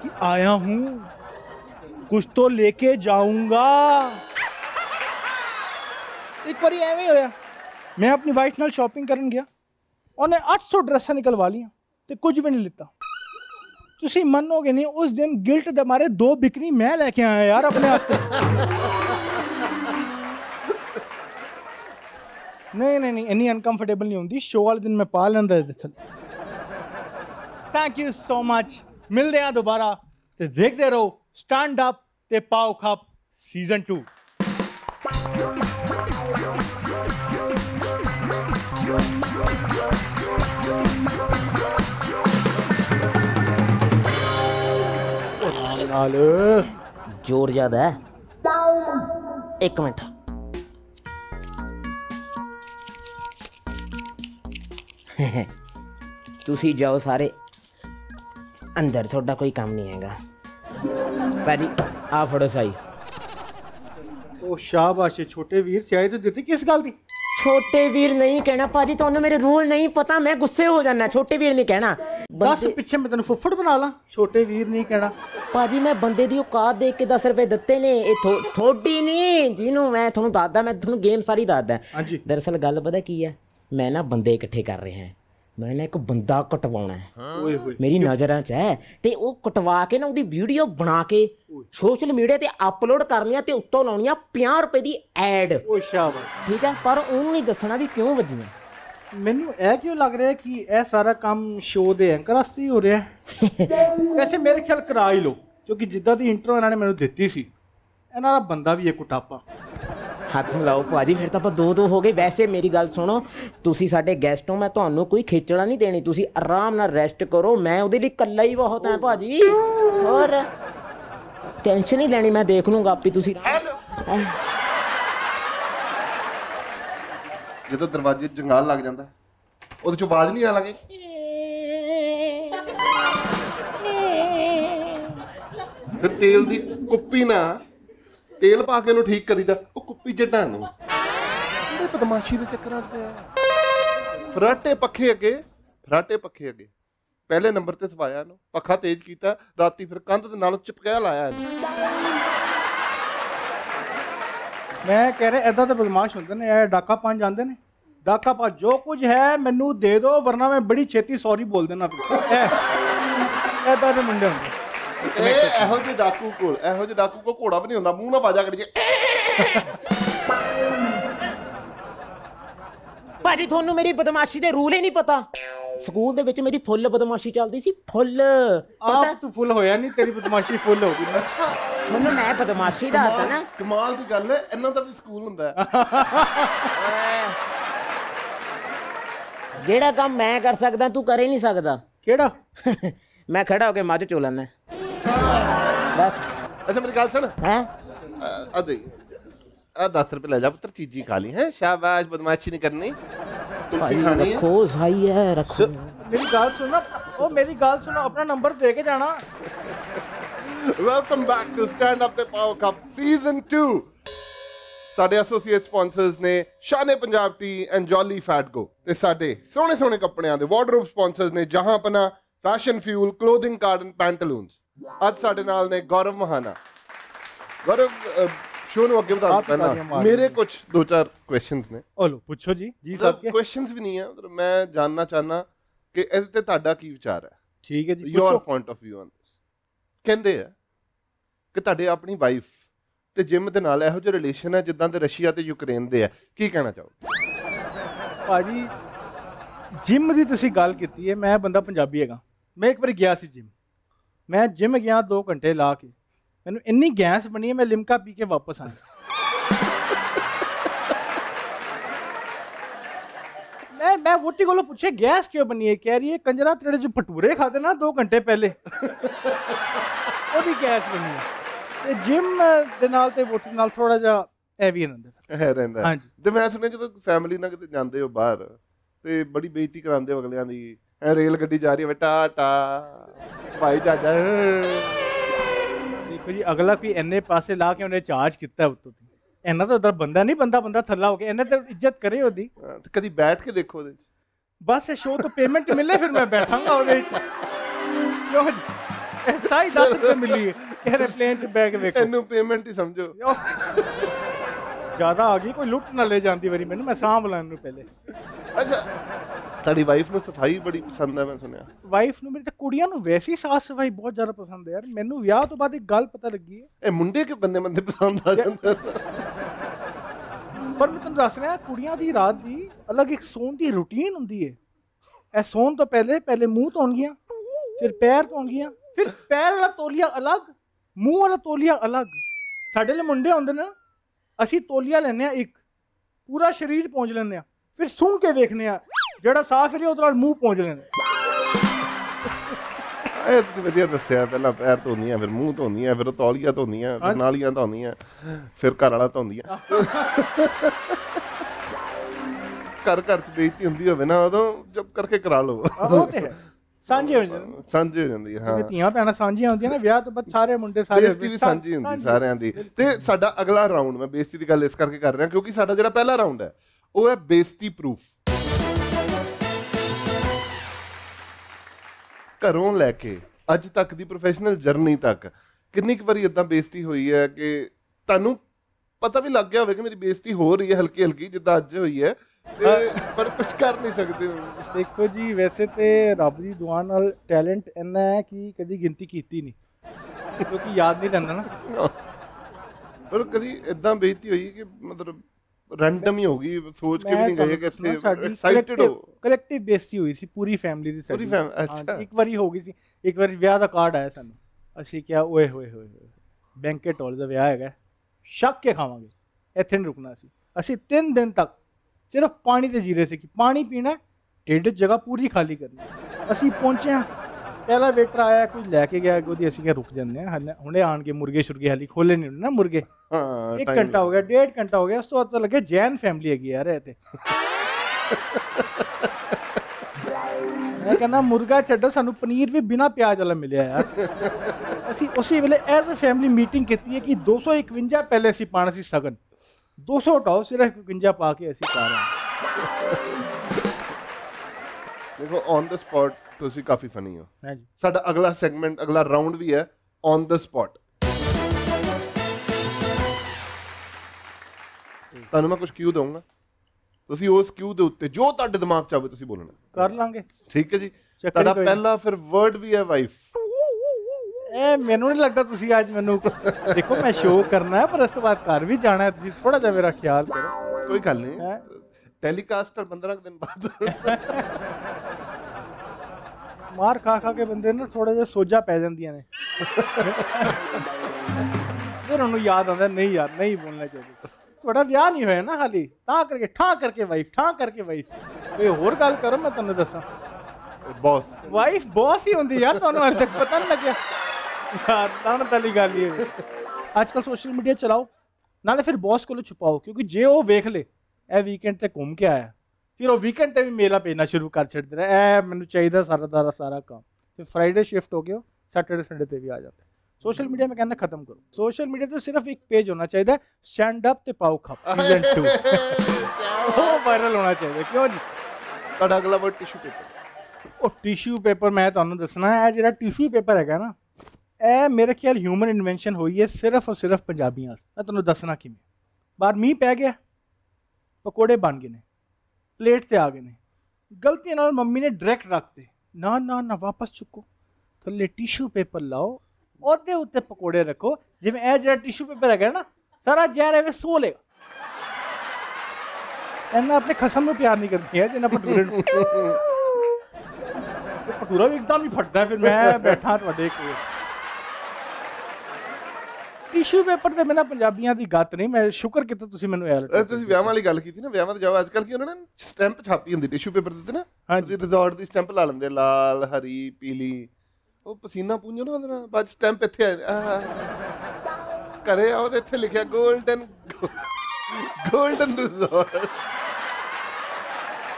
ਕਿ ਆਇਆ ਹੂੰ ਕੁਝ तो लेके जाऊंगा ਇੱਕ ਵਾਰੀ ਐਵੇਂ ਹੀ ਹੋਇਆ ਮੈਂ ਆਪਣੀ ਵਾਈਫ ਨਾਲ ਸ਼ਾਪਿੰਗ ਕਰਨ ਗਿਆ ਉਹਨੇ 800 ਡਰੈਸਾਂ ਨਿਕਲਵਾ ਲੀਆਂ ਤੇ ਕੁਝ ਵੀ ਨਹੀਂ ਲਿੱਤਾ ਤੁਸੀਂ ਮੰਨੋਗੇ ਨਹੀਂ ਉਸ ਦਿਨ ਗਿਲਟ ਦੇ ਮਾਰੇ ਦੋ ਬਿਕਨੀ ਮੈਂ ਲੈ ਕੇ ਆਇਆ ਯਾਰ ਆਪਣੇ ਵਾਸਤੇ ਨਹੀਂ ਨਹੀਂ ਨਹੀਂ ਇੰਨੀ ਅਨਕੰਫਰਟੇਬਲ ਨਹੀਂ ਹੁੰਦੀ ਸ਼ੋਅ ਵਾਲੇ ਦਿਨ ਮੈਂ ਪਾ ਲੈਂਦਾ ਇਹਦੇ ਥੱਲੇ ਥੈਂਕ ਯੂ ਸੋ ਮਚ ਮਿਲਦੇ ਆ ਦੁਬਾਰਾ ਤੇ ਦੇਖਦੇ ਰਹੋ ਸਟੈਂਡ ਅਪ ਤੇ ਪਾਓ ਖੱਪ ਸੀਜ਼ਨ 2 ਨਾਲ ਜ਼ੋਰ ਜ਼ਿਆਦਾ ਹੈ ਇੱਕ ਮਿੰਟ ਤੁਸੀਂ ਜਾਓ ਸਾਰੇ। ਅੰਦਰ ਤੁਹਾਡਾ ਕੋਈ ਕੰਮ ਨਹੀਂ ਹੈਗਾ। ਭਾਜੀ ਆ ਫੜੋ ਸਾਈ। ਉਹ ਸ਼ਾਬਾਸ਼ ਛੋਟੇ ਵੀਰ ਸਿਆਹੀ ਤਾਂ ਦਿੱਤੀ ਕਿਸ ਗੱਲ ਦੀ? ਛੋਟੇ ਵੀਰ ਨਹੀਂ ਕਹਿਣਾ ਭਾਜੀ ਤੁਹਾਨੂੰ ਮੇਰੇ ਰੂਲ ਨਹੀਂ ਪਤਾ ਮੈਂ ਗੁੱਸੇ ਹੋ ਜਾਂਦਾ ਛੋਟੇ ਵੀਰ ਨਹੀਂ ਕਹਿਣਾ। ਦੱਸ ਪਿੱਛੇ ਮੈਂ ਤੈਨੂੰ ਫੁੱਫੜ ਬਣਾ ਲਾਂ ਛੋਟੇ ਵੀਰ ਨਹੀਂ ਕਹਿਣਾ। ਭਾਜੀ ਮੈਂ ਬੰਦੇ ਦੀ ਔਕਾਤ ਦੇਖ ਕੇ 10 ਰੁਪਏ ਦਿੱਤੇ ਨੇ ਇਹ ਥੋੜੀ ਨਹੀਂ ਜਿਹਨੂੰ ਮੈਂ ਤੁਹਾਨੂੰ ਦੱਸਦਾ ਮੈਂ ਤੁਹਾਨੂੰ ਗੇਮ ਸਾਰੀ ਦੱਸਦਾ। ਹਾਂਜੀ। ਦਰਅਸਲ ਗੱਲ ਪਤਾ ਕੀ ਹੈ? ਮੈਂ ਨਾ ਬੰਦੇ ਇਕੱਠੇ ਕਰ ਰਿਹਾ ਹਾਂ। ਮੈਂ ਨਾ ਇੱਕ ਬੰਦਾ ਕਟਵਾਉਣਾ ਹੈ। ਓਏ ਹੋਏ। ਮੇਰੀ ਨਜ਼ਰਾਂ 'ਚ ਹੈ ਤੇ ਉਹ ਕਟਵਾ ਕੇ ਨਾ ਉਹਦੀ ਵੀਡੀਓ ਬਣਾ ਕੇ ਸੋਸ਼ਲ ਮੀਡੀਆ ਤੇ ਅਪਲੋਡ ਕਰਨੀ ਆ ਤੇ ਉੱਤੋਂ ਲਾਉਣੀ ਆ 50 ਰੁਪਏ ਦੀ ਐਡ। ਓ ਸ਼ਾਬਾਸ਼। ਠੀਕ ਹੈ ਪਰ ਉਹਨੂੰ ਨਹੀਂ ਦੱਸਣਾ ਵੀ ਕਿਉਂ ਵੱਜੀਆਂ। ਮੈਨੂੰ ਇਹ ਕਿਉਂ ਲੱਗ ਰਿਹਾ ਕਿ ਇਹ ਸਾਰਾ ਕੰਮ ਸ਼ੋਅ ਦੇ ਐਂਕਰ ਵਾਸਤੇ ਹੀ ਹੋ ਰਿਹਾ ਹੈ? ਵੈਸੇ ਮੇਰੇ ਖਿਆਲ ਕਰਾ ਹੀ ਲਓ ਕਿਉਂਕਿ ਜਿੱਦਾਂ ਦੀ ਇੰਟਰੋ ਇਹਨਾਂ ਨੇ ਮੈਨੂੰ ਦਿੱਤੀ ਸੀ ਇਹਨਾਂ ਦਾ ਬੰਦਾ ਵੀ ਹੈ ਕੁਟਾਪਾ ਹੱਥ ਮਿਲਾਓ ਭਾਜੀ, ਫਿਰ ਤਾਂ ਆਪਾਂ ਦੋ ਦੋ ਹੋ ਗਏ। ਵੈਸੇ ਮੇਰੀ ਗੱਲ ਸੁਣੋ, ਤੁਸੀਂ ਸਾਡੇ ਗੈਸਟ ਹੋ, ਮੈਂ ਤੁਹਾਨੂੰ ਕੋਈ ਖੇਚਲਾ ਨਹੀਂ ਦੇਣੀ। ਤੁਸੀਂ ਆਰਾਮ ਨਾਲ ਰੈਸਟ ਕਰੋ, ਮੈਂ ਉਹਦੇ ਲਈ ਇਕੱਲਾ ਹੀ ਬਹੁਤ ਹਾਂ ਭਾਜੀ। ਹੋਰ? ਟੈਨਸ਼ਨ ਹੀ ਲੈਣੀ, ਮੈਂ ਦੇਖ ਲੂੰਗਾ ਆਪੀ ਤੁਸੀਂ। ਜਦੋਂ ਦਰਵਾਜ਼ੇ ਜੰਗਾਲ ਲੱਗ ਜਾਂਦਾ, ਉਹਦੇ ਚੋਂ ਆਵਾਜ਼ ਨਹੀਂ ਆ ਲੱਗੇ। ਫਿਰ ਤੇਲ ਦੀ ਕੁੱਪੀ ਨਾ ਤੇਲ ਪਾ ਕੇ ਉਹਨੂੰ ਠੀਕ ਕਰੀਦਾ ਉਹ ਕੁੱਪੀ ਜੱਟਾਂ ਨੂੰ। ਇਹ ਬਦਮਾਸ਼ੀ ਦੇ ਚੱਕਰਾਂ 'ਚ ਪਿਆ ਫਰਾਟੇ ਪੱਖੇ ਅੱਗੇ, ਫਰਾਟੇ ਪੱਖੇ ਅੱਗੇ। ਪਹਿਲੇ ਨੰਬਰ ਤੇ ਸਵਾਇਆ ਇਹਨੂੰ। ਪੱਖਾ ਤੇਜ਼ ਕੀਤਾ। ਰਾਤੀ ਫਿਰ ਕੰਧ ਦੇ ਨਾਲ ਚਿਪਕਿਆ ਲਾਇਆ ਇਹਨੂੰ। ਮੈਂ ਕਹਿ ਰਿਹਾ ਐਦਾਂ ਤਾਂ ਬਦਮਾਸ਼ ਹੁੰਦੇ ਨੇ। ਇਹ ਡਾਕਾ ਪੰਜ ਜਾਂਦੇ ਨੇ। ਡਾਕਾ ਪਾ, ਜੋ ਕੁਝ ਹੈ ਮੈਨੂੰ ਦੇ ਦਿਓ, ਵਰਨਾ ਮੈਂ ਬੜੀ ਛੇਤੀ ਸੌਰੀ ਬੋਲ ਦੇਣਾ ਫਿਰ। ਐਦਾਂ ਦੇ ਮੁੰਡੇ ਹੁੰਦੇ ਇਹ ਇਹੋ ਜਿਹੇ ਡਾਕੂ ਕੋਲ ਇਹੋ ਜਿਹੇ ਡਾਕੂ ਕੋਲ ਘੋੜਾ ਵੀ ਨਹੀਂ ਹੁੰਦਾ ਮੂੰਹ ਨਾਲ ਬਾਜਾ ਕੱਢੀਏ ਭਾਜੀ ਤੁਹਾਨੂੰ ਮੇਰੀ ਬਦਮਾਸ਼ੀ ਦੇ ਰੂਲ ਹੀ ਨਹੀਂ ਪਤਾ। ਸਕੂਲ ਦੇ ਵਿੱਚ ਮੇਰੀ ਫੁੱਲ ਬਦਮਾਸ਼ੀ ਚੱਲਦੀ ਸੀ ਫੁੱਲ। ਪਤਾ? ਆਪ ਤੂੰ ਫੁੱਲ ਹੋਇਆ ਨਹੀਂ ਤੇਰੀ ਬਦਮਾਸ਼ੀ ਫੁੱਲ ਹੋ ਗਈ। ਅੱਛਾ। ਤੁਹਾਨੂੰ ਮੈਂ ਬਦਮਾਸ਼ੀ ਦਾ ਹੱਥ ਨਾ। ਕਮਾਲ ਦੀ ਗੱਲ ਹੈ ਇਹਨਾਂ ਦਾ ਵੀ ਸਕੂਲ ਹੁੰਦਾ ਹੈ। ਜਿਹੜਾ ਕੰਮ ਮੈਂ ਕਰ ਸਕਦਾ ਤੂੰ ਕਰ ਹੀ ਨਹੀਂ ਸਕਦਾ। ਕਿਹੜਾ? ਮੈਂ ਖੜਾ ਹੋ ਕੇ ਮੱਝ ਚੋ ਲੈਣਾ ਬਸ ਅੱਛਾ ਮੇਰੀ ਗੱਲ ਸੁਣ ਹੈ ਆ ਦੇ ਆ 10 ਰੁਪਏ ਲੈ ਜਾ ਪੁੱਤਰ ਚੀਜ਼ੀ ਖਾ ਲਈ ਹੈ ਸ਼ਾਬਾਸ਼ ਬਦਮਾਸ਼ੀ ਨਹੀਂ ਕਰਨੀ ਕੁਲਫੀ ਖਾਣੀ ਹੈ ਰੱਖੋ ਸਹੀ ਹੈ ਰੱਖੋ ਮੇਰੀ ਗੱਲ ਸੁਣੋ ਉਹ ਮੇਰੀ ਗੱਲ ਸੁਣੋ ਆਪਣਾ ਨੰਬਰ ਦੇ ਕੇ ਜਾਣਾ welcome back to stand up ਤੇ ਪਾਵਰ ਕੱਪ ਸੀਜ਼ਨ 2 ਸਾਡੇ ਐਸੋਸੀਏਟ ਸਪਾਂਸਰਸ ਨੇ Shane Punjab tea and jolly fat go ਤੇ ਸਾਡੇ ਸੋਹਣੇ ਸੋਹਣੇ ਕੱਪੜਿਆਂ ਦੇ ਵਾਰਡਰੋਬ ਸਪਾਂਸਰਸ ਨੇ ਜਹਾਂਪਨਾ ਫੈਸ਼ਨ ਫਿਊਲ ਕਲੋਥਿੰਗ ਕਾਰਡਨ ਪੈਂਟਲੂਨਸ ਅੱਜ ਸਾਡੇ ਨਾਲ ਨੇ ਗੌਰਵ ਮਹਾਨਾ। ਗੌਰਵ ਸ਼ੋਅ ਨੂੰ ਅੱਗੇ ਵਧਾਉਣ ਪਹਿਲਾਂ ਮਾਰ ਕੁਝ ਦੋ ਚਾਰ ਕੁਐਸਚਨਸ ਨੇ। ਉਹ ਲੋ ਪੁੱਛੋ ਜੀ ਜੀ ਸਭ ਕੇ। ਕੁਐਸਚਨਸ ਵੀ ਨਹੀਂ ਹੈ ਮਤਲਬ ਮੈਂ ਜਾਨਣਾ ਚਾਹਨਾ ਕਿ ਇਹਦੇ ਤੇ ਤੁਹਾਡਾ ਕੀ ਵਿਚਾਰ ਹੈ। ਠੀਕ ਹੈ ਜੀ ਯੋਰ ਪੁੱਛੋ। Point of View on this ਕਹਿੰਦੇ ਆ ਕਿ ਤੁਹਾਡੇ ਆਪਣੀ ਵਾਈਫ ਤੇ ਜਿਮ ਦੇ ਨਾਲ ਇਹੋ ਜਿਹੇ ਰਿਲੇਸ਼ਨ ਹੈ ਜਿੱਦਾਂ ਦੇ ਰਸ਼ੀਆ ਤੇ ਯੂਕਰੇਨ ਦੇ ਆ। ਕੀ ਕਹਿਣਾ ਚਾਹੋਗੇ? ਭਾਜੀ ਜਿਮ ਦੀ ਤੁਸੀਂ ਗੱਲ ਕੀਤੀ ਹੈ ਮੈਂ ਬੰਦਾ ਪੰਜਾਬੀ ਹੈਗਾ। ਮੈਂ ਇੱਕ ਵਾਰ ਗਿਆ ਸੀ ਜਿਮ ਮੈਂ ਜਿਮ ਗਿਆ 2 ਘੰਟੇ ਲਾ ਕੇ ਮੈਨੂੰ ਇੰਨੀ ਗੈਸ ਬਣੀ ਹੈ ਮੈਂ ਲਿਮਕਾ ਪੀ ਕੇ ਵਾਪਸ ਆਇਆ ਮੈਂ ਮੈਂ ਵੋਟੀ ਕੋਲੋਂ ਪੁੱਛਿਆ ਗੈਸ ਕਿਉਂ ਬਣੀ ਹੈ ਕਹਿ ਰਹੀ ਹੈ ਕੰਜਰਾ ਤੇਰੇ ਜੋ ਭਟੂਰੇ ਖਾਦੇ ਨਾ 2 ਘੰਟੇ ਪਹਿਲੇ ਉਹਦੀ ਗੈਸ ਬਣੀ ਹੈ ਤੇ ਜਿਮ ਦੇ ਨਾਲ ਤੇ ਵੋਟੀ ਨਾਲ ਥੋੜਾ ਜਿਹਾ ਇਹ ਵੀ ਰਹਿੰਦਾ ਹੈ ਰਹਿੰਦਾ ਹੈ। ਹਾਂਜੀ। ਤੇ ਮੈਂ ਸੁਣਿਆ ਜਦੋਂ ਫੈਮਿਲੀ ਨਾਲ ਕਿਤੇ ਜਾਂਦੇ ਹੋ ਬਾਹਰ ਤੇ ਬੜੀ ਬੇਇੱਜ਼ਤੀ ਕਰਾਉਂਦੇ ਹੋ ਅਗਲਿਆਂ ਦੀ ਐ ਰੇਲ ਗੱਡੀ ਜਾ ਰਹੀ ਹੈ ਟਾ ਟਾ ਭਾਈ ਜਾਜਾ ਦੇਖੋ ਜੀ ਅਗਲਾ ਕੋਈ ਇੰਨੇ ਪਾਸੇ ਲਾ ਕੇ ਉਹਨੇ ਚਾਰਜ ਕੀਤਾ ਉੱਤੋਂ ਦੀ। ਇਹਨਾਂ ਤਾਂ ਉਧਰ ਬੰਦਾ ਨਹੀਂ ਬੰਦਾ ਬੰਦਾ ਥੱਲਾ ਹੋ ਕੇ ਇਹਨੇ ਤਾਂ ਇੱਜ਼ਤ ਕਰੇ ਉਹਦੀ। ਤੇ ਕਦੀ ਬੈਠ ਕੇ ਦੇਖੋ ਉਹਦੇ ਚ ਬਸ ਇਹ ਸ਼ੋਅ ਤੋਂ ਪੇਮੈਂਟ ਮਿਲੇ ਫਿਰ ਮੈਂ ਬੈਠਾਂਗਾ ਉਹਦੇ ਵਿੱਚ। ਕਿਉਂ ਜੀ? ਇਹ ਸਾਈ 10 ਰੁਪਏ ਮਿਲੀ ਹੈ ਇਹਨੇ ਪਲੇਨ 'ਚ ਬੈਗ ਵੇਖੋ। ਇਹਨੂੰ ਪੇਮੈਂਟ ਹੀ ਸਮਝੋ। ਜ਼ਿਆਦਾ ਆ ਗਈ ਕੋਈ ਲੁੱਟ ਨਾ ਲੈ ਜਾਂਦੀ ਵਾਰੀ ਮੈਨੂੰ ਮੈਂ ਸਾਂਭ ਲਾਂ ਇਹਨੂੰ ਪਹਿਲੇ। ਅੱਛਾ। ਸਾਡੀ ਵਾਈਫ ਨੂੰ ਸਫ਼ਾਈ ਬੜੀ ਪਸੰਦ ਹੈ ਮੈਂ ਸੁਣਿਆ। ਵਾਈਫ ਨੂੰ ਮੇਰੀ ਤਾਂ ਕੁੜੀਆਂ ਨੂੰ ਵੈਸੇ ਹੀ ਸਾਫ਼ ਸਫ਼ਾਈ ਬਹੁਤ ਜ਼ਿਆਦਾ ਪਸੰਦ ਹੈ ਯਾਰ। ਮੈਨੂੰ ਵਿਆਹ ਤੋਂ ਬਾਅਦ ਇੱਕ ਗੱਲ ਪਤਾ ਲੱਗੀ ਹੈ। ਇਹ ਮੁੰਡੇ ਕਿ ਬੰਦੇ ਬੰਦੇ ਪਸੰਦ ਆ ਜਾਂਦੇ? ਪਰ ਮੈਂ ਤੁਹਾਨੂੰ ਦੱਸ ਰਿਹਾ ਕੁੜੀਆਂ ਦੀ ਰਾਤ ਦੀ ਅਲੱਗ ਇੱਕ ਸੌਣ ਦੀ ਰੁਟੀਨ ਹੁੰਦੀ ਹੈ। ਇਹ ਸੌਣ ਤੋਂ ਪਹਿਲੇ ਪਹਿਲੇ ਮੂੰਹ ਧੋਣਗੀਆਂ ਫਿਰ ਪੈਰ ਧੋਣਗੀਆਂ ਫਿਰ ਪੈਰ ਵਾਲਾ ਤੋਲੀਆ ਅਲੱਗ ਮੂੰਹ ਵਾਲਾ ਤੋਲੀਆ ਅਲੱਗ। ਸਾਡੇ ਲਈ ਮੁੰਡੇ ਹੁੰਦੇ ਨੇ ਅਸੀਂ ਤੋਲੀਆ ਲੈਂਦੇ ਆ ਇੱਕ ਪੂਰਾ ਸਰੀਰ ਪਹੁੰਚ ਲੈਂਦੇ ਆ ਫਿਰ ਸੁੰਘ ਕੇ ਵੇਖਨੇ ਆ ਜਿਹੜਾ ਸਾਫ਼ ਹੈ ਉਹਦੇ ਨਾਲ ਮੂੰਹ ਪਹੁੰਚ ਲੈਂਦੇ। ਇਹ ਤੁਸੀਂ ਵਧੀਆ ਦੱਸਿਆ ਪਹਿਲਾਂ ਪੈਰ ਧੋਂਦੀਆਂ ਫਿਰ ਮੂੰਹ ਧੋਂਦੀਆਂ ਫਿਰ ਤੌਲੀਆ ਧੋਂਦੀਆਂ ਫਿਰ ਨਾਲੀਆਂ ਧੋਂਦੀਆਂ ਫਿਰ ਘਰ ਵਾਲਾ ਧੋਂਦੀਆਂ। ਘਰ ਘਰ ਚ ਬੇਇੱਜ਼ਤੀ ਹੁੰਦੀ ਹੋਵੇ ਨਾ ਉਦੋਂ ਚੁੱਪ ਕਰਕੇ ਕਰਾ ਲਓ। ਉਹ ਤੇ ਹੈ। ਸਾਂਝੇ ਹੋ ਜਾਂਦੇ। ਸਾਂਝੀ ਹੋ ਜਾਂਦੀ ਹੈ ਜਿਵੇਂ ਧੀਆਂ ਭੈਣਾਂ ਸਾਂਝੀਆਂ ਹੁੰਦੀਆਂ ਨੇ ਵਿਆਹ ਤੋਂ ਬਾਅਦ ਸਾਰੇ ਮੁੰਡੇ ਸਾਰੇ ਬੇਇੱਜ਼ਤੀ ਵੀ ਸਾਂਝੀ ਹੁੰਦੀ ਸਾਰਿਆਂ ਦੀ। ਤੇ ਸਾਡਾ ਅਗਲਾ ਰਾਉਂਡ ਮੈਂ ਬੇਇੱਜ਼ਤੀ ਦੀ ਗੱਲ ਇਸ ਕਰਕੇ ਕਰ ਰਿਹਾ ਕਿਉਂਕਿ ਸਾਡਾ ਜਿਹੜਾ ਪਹਿਲਾ ਰਾਉਂਡ ਹੈ ਉਹ ਹੈ ਬੇਇੱਜ਼ਤੀ ਪ੍ਰੂਫ ਘਰੋਂ ਲੈ ਕੇ ਅੱਜ ਤੱਕ ਦੀ ਪ੍ਰੋਫੈਸ਼ਨਲ ਜਰਨੀ ਤੱਕ ਕਿੰਨੀ ਕੁ ਵਾਰੀ ਇਦਾਂ ਬੇਇੱਜ਼ਤੀ ਹੋਈ ਹੈ ਕਿ ਤੁਹਾਨੂੰ ਪਤਾ ਵੀ ਲੱਗ ਗਿਆ ਹੋਵੇ ਕਿ ਮੇਰੀ ਬੇਇੱਜ਼ਤੀ ਹੋ ਰਹੀ ਹੈ ਹਲਕੀ ਹਲਕੀ ਜਿੱਦਾਂ ਅੱਜ ਹੋਈ ਹੈ ਪਰ ਕੁਝ ਕਰ ਨਹੀਂ ਸਕਦੇ ਹੋ। ਦੇਖੋ ਜੀ ਵੈਸੇ ਤੇ ਰੱਬ ਦੀ ਦੁਆ ਨਾਲ ਟੈਲੈਂਟ ਇੰਨਾ ਹੈ ਕਿ ਕਦੀ ਗਿਣਤੀ ਕੀਤੀ ਨਹੀਂ ਕਿਉਂਕਿ ਯਾਦ ਨਹੀਂ ਰਹਿੰਦਾ ਨਾ। ਪਰ ਕਦੀ ਇਦਾਂ ਬੇਇੱਜ਼ਤੀ ਹੋਈ ਕਿ ਮਤਲਬ ਰੈਂਡਮ ਹੀ ਹੋ ਗਈ ਸੋਚ ਕੇ ਵੀ ਨਹੀਂ ਗਏ ਕਿ ਇੱਥੇ ਐਕਸਾਈਟਡ ਹੋ। ਕਲੈਕਟਿਵ ਬੇਇੱਜ਼ਤੀ ਹੋਈ ਸੀ ਪੂਰੀ ਫੈਮਿਲੀ ਦੀ ਸਾਡੀ ਪੂਰੀ ਹਾਂ, ਅੱਛਾ। ਇੱਕ ਵਾਰੀ ਹੋ ਗਈ ਸੀ ਇੱਕ ਵਾਰੀ ਵਿਆਹ ਦਾ ਕਾਰਡ ਆਇਆ ਸਾਨੂੰ। ਅਸੀਂ ਕਿਹਾ ਓਏ ਹੋਏ ਹੋਏ ਹੋਏ ਬੈਂਕਟ ਹਾਲ ਦਾ ਵਿਆਹ ਹੈਗਾ। ਛੱਕ ਕੇ ਖਾਵਾਂਗੇ। ਇੱਥੇ ਨਹੀਂ ਰੁਕਣਾ ਸੀ ਅਸੀਂ 3 ਦਿਨ ਤੱਕ ਸਿਰਫ ਪਾਣੀ ਤੇ ਜੀ ਰਹੇ ਸੀ ਕਿ ਪਾਣੀ ਪੀਣਾ ਢਿੱਡ ਜਗ੍ਹਾ ਪੂਰੀ ਖਾਲੀ ਕਰਨੀ। ਅਸੀਂ ਪਹੁੰਚੇ ਪਹਿਲਾ ਵੇਟਰ ਆਇਆ ਕੋਈ ਲੈ ਕੇ ਗਿਆ ਉਹਦੀ ਅਸੀਂ ਕਿਹਾ ਰੁਕ ਹਾਂ ਹਾਲੇ- ਹੁਣੇ ਆਣ ਕੇ ਮੁਰਗੇ ਸ਼ੁਰਗੇ ਹਾਲੀ ਖੋਲੇ ਨਹੀਂ ਨਾ ਮੁਰਗੇ। ਹਾਂ ਇੱਕ time ਘੰਟਾ ਹੋ ਗਿਆ ਡੇਢ ਘੰਟਾ ਹੋ ਗਿਆ ਉਸ ਤੋਂ ਬਾਅਦ ਤਾਂ ਲੱਗੇ ਜੈਨ ਫੈਮਿਲੀ ਹੈਗੀ ਯਾਰ ਇਹ ਤੇ। ਮੈਂ ਕਹਿੰਦਾ ਮੁਰਗਾ ਛੱਡੋ ਸਾਨੂੰ ਪਨੀਰ ਵੀ ਬਿਨਾ ਪਿਆਜ਼ ਵਾਲਾ ਮਿਲਿਆ ਯਾਰ। ਅਸੀਂ ਉਸੇ ਵੇਲੇ ਐਜ਼ ਅ ਫੈਮਿਲੀ ਮੀਟਿੰਗ ਕੀਤੀ ਹੈ ਕਿ 251 ਪਹਿਲੇ ਅਸੀਂ ਪਾਣਾ ਸੀ ਸਗਨ। 200 ਹਟਾਓ ਸਿਰਫ 51 ਪਾ ਕੇ ਅਸੀਂ ਪਾ ਰਹੇ ਹਾਂ। ਦੇਖੋ ਔਨ ਦ ਸਪੌਟ ਤੁਸੀਂ ਕਾਫੀ ਫਨੀ ਹੋ। ਹਾਂਜੀ। ਸਾਡਾ ਅਗਲਾ ਸੈਗਮੈਂਟ ਅਗਲਾ ਰਾਉਂਡ ਵੀ ਹੈ ਔਨ ਦ ਸਪੌਟ ਤੁਹਾਨੂੰ ਮੈਂ ਕੁਝ ਕਿਊ ਦਊਂਗਾ। ਤੁਸੀਂ ਉਸ ਕਿਊ ਦੇ ਉੱਤੇ ਜੋ ਤੁਹਾਡੇ ਦਿਮਾਗ 'ਚ ਆਵੇ ਤੁਸੀਂ ਬੋਲਣਾ। ਕਰ ਲਾਂਗੇ। ਠੀਕ ਹੈ ਜੀ। ਤੁਹਾਡਾ। ਪਹਿਲਾ ਫਿਰ ਵਰਡ ਵੀ ਹੈ ਵਾਈਫ ਇਹ ਮੈਨੂੰ ਨਹੀਂ ਲੱਗਦਾ ਤੁਸੀਂ ਅੱਜ ਮੈਨੂੰ ਦੇਖੋ ਮੈਂ ਸ਼ੋਅ ਕਰਨਾ ਹੈ ਪਰ ਇਸ ਤੋਂ ਬਾਅਦ ਘਰ ਵੀ ਜਾਣਾ ਹੈ ਤੁਸੀਂ ਥੋੜਾ ਜਿਹਾ ਮੇਰਾ ਖਿਆਲ ਕਰੋ। ਕੋਈ ਗੱਲ ਨਹੀਂ ਹੈਂ? ਟੈਲੀਕਾਸਟ 15 ਕੁ ਦਿਨ ਬਾਅਦ। ਮਾਰ ਖਾ ਖਾ ਕੇ ਬੰਦੇ ਨੂੰ ਥੋੜਾ ਜਿਹਾ ਸੋਜਾ ਪੈ ਜਾਂਦੀਆਂ ਨੇ। ਫਿਰ ਉਹਨੂੰ ਯਾਦ ਆਉਂਦਾ ਨਹੀਂ ਯਾਰ ਨਹੀਂ ਬੋਲਣਾ ਚਾਹੀਦਾ ਤੁਹਾਡਾ ਵਿਆਹ ਨਹੀਂ ਹੋਇਆ ਨਾ ਹਾਲੀ। ਤਾਂ ਕਰਕੇ ਠਾਂ ਕਰਕੇ ਵਾਈਫ ਠਾਂ ਕਰਕੇ ਵਾਈਫ ਕੋਈ ਹੋਰ ਗੱਲ ਕਰੋ ਮੈਂ ਤੁਹਾਨੂੰ ਦੱਸਾਂ। ਬੌਸ ਵਾਈਫ ਬੌਸ ਹੀ ਹੁੰਦੀ ਯਾਰ ਤੁਹਾਨੂੰ ਅਜੇ ਤੱਕ ਪਤਾ ਨਹੀਂ ਲੱਗਿਆ। ਯਾਰ ਤਾਂ ਵਾਲੀ ਗੱਲ ਹੀ ਹੈ। ਅੱਜ ਕੱਲ ਸੋਸ਼ਲ ਮੀਡੀਆ ਚਲਾਓ। ਨਾਲੇ ਫਿਰ ਬੌਸ ਕੋਲੋਂ ਛੁਪਾਓ ਕਿਉਂਕਿ ਜੇ ਉਹ ਵੇਖ ਲੇ ਇਹ ਵੀਕਐਂਡ ਤੇ ਘੁੰਮ ਕੇ ਆਇਆ। ਫਿਰ ਉਹ ਵੀਕਐਂਡ ਤੇ ਵੀ ਮੇਲਾ ਭੇਜਣਾ ਸ਼ੁਰੂ ਕਰ ਛੱਡਦੇ ਨੇ। ਇਹ ਮੈਨੂੰ ਚਾਹੀਦਾ ਸਾਰਾ ਦਾ ਸਾਰਾ ਕੰਮ। ਫਿਰ ਫਰਾਈਡੇ ਸ਼ਿਫਟ ਹੋ ਗਿਆ ਸੈਟਰਡੇ ਸੰਡੇ ਤੇ ਵੀ ਆ ਜਾਂਦਾ। ਸੋਸ਼ਲ ਮੀਡੀਆ ਮੈਂ ਕਹਿੰਦਾ ਖਤਮ ਕਰੋ। ਸੋਸ਼ਲ ਮੀਡੀਆ ਤੇ ਸਿਰਫ ਇੱਕ ਪੇਜ ਹੋਣਾ ਚਾਹੀਦਾ ਸਟੈਂਡ ਅਪ ਤੇ ਪਾਓ ਖੱਪ। ਸੀਜ਼ਨ 2 ਉਹ ਵਾਇਰਲ ਹੋਣਾ ਚਾਹੀਦਾ। ਕਿਉਂ ਜੀ? ਤੁਹਾਡਾ ਅਗਲਾ ਵਰਡ ਟਿਸ਼ੂ ਪੇਪਰ ਉਹ ਟਿਸ਼ੂ ਪੇਪਰ ਮੈਂ ਤੁਹਾਨੂੰ ਦੱਸਣਾ ਹੈ ਜਿਹੜਾ ਟਿਸ਼ੂ ਪੇਪਰ ਹੈਗਾ ਨਾ ਇਹ ਮੇਰੇ ਖਿਆਲ ਹਿਊਮਨ ਇਨਵੈਂਸ਼ਨ ਹੋਈ ਹੈ ਸਿਰਫ ਔਰ ਸਿਰਫ ਪੰਜਾਬੀਆਂ ਵਾਸਤੇ। ਮੈਂ ਤੁਹਾਨੂੰ ਦੱਸਣਾ ਕਿਵੇਂ। ਬਾਹਰ ਮੀਂਹ ਪੈ ਗਿਆ ਪਕੌੜੇ ਬਣ ਗਏ ਨੇ। ਪਲੇਟ ਤੇ ਆ ਗਏ ਨੇ ਗਲਤੀ ਨਾਲ ਮੰਮੀ ਨੇ ਡਾਇਰੈਕਟ ਰੱਖਤੇ ਨਾ ਨਾ ਨਾ ਵਾਪਸ ਚੁੱਕੋ ਥੱਲੇ ਟਿਸ਼ੂ ਪੇਪਰ ਲਾਓ ਉਹਦੇ ਉੱਤੇ ਪਕੌੜੇ ਰੱਖੋ ਜਿਵੇਂ ਇਹ ਜਿਹੜਾ ਟਿਸ਼ੂ ਪੇਪਰ ਹੈਗਾ ਨਾ ਸਾਰਾ ਜ਼ਹਿਰ ਐਵੇਂ ਸੋ ਲੇਗਾ ਇਹਨਾਂ ਆਪਣੇ ਖਸਮ ਨੂੰ ਪਿਆਰ ਨਹੀਂ ਕਰਦੀ ਹੈ ਜਿੰਨਾ ਭਟੂਰੇ ਨੂੰ ਤੇ ਭਟੂਰਾ ਵੀ ਇੱਕਦਮ ਹੀ ਫਟਦਾ ਹੈ, ਫਿਰ ਮੈਂ ਬੈਠਾ ਤੁਹਾਡੇ ਕੋਲ ਟਿਸ਼ੂ ਪੇਪਰ ਤੇ ਮੇਰਾ ਪੰਜਾਬੀਆਂ ਦੀ ਗੱਤ ਨਹੀਂ। ਮੈਂ ਸ਼ੁਕਰ ਕੀਤਾ ਤੁਸੀਂ ਮੈਨੂੰ ਇਹ ਤੁਸੀਂ ਵਿਆਹਾਂ ਵਾਲੀ ਗੱਲ ਕੀਤੀ ਨਾ ਵਿਆਹਾਂ ਤੇ ਜਾਓ। ਅੱਜ ਕੱਲ ਕੀ ਉਹਨਾਂ ਨੇ ਸਟੈਂਪ ਛਾਪੀ ਹੁੰਦੀ ਟਿਸ਼ੂ ਪੇਪਰ ਉੱਤੇ ਨਾ। ਹਾਂਜੀ। ਰਿਜ਼ੋਰਟ ਦੀ ਸਟੈਂਪ ਲਾ ਲੈਂਦੇ ਆ, ਲਾਲ ਹਰੀ ਪੀਲੀ। ਉਹ ਪਸੀਨਾ ਪੂੰਝੋ ਨਾ ਉਹਦੇ ਨਾਲ ਬਾਅਦ ਸਟੈਂਪ ਇੱਥੇ ਆ ਆਓ ਤੇ ਇੱਥੇ ਲਿਖਿਆ golden golden resort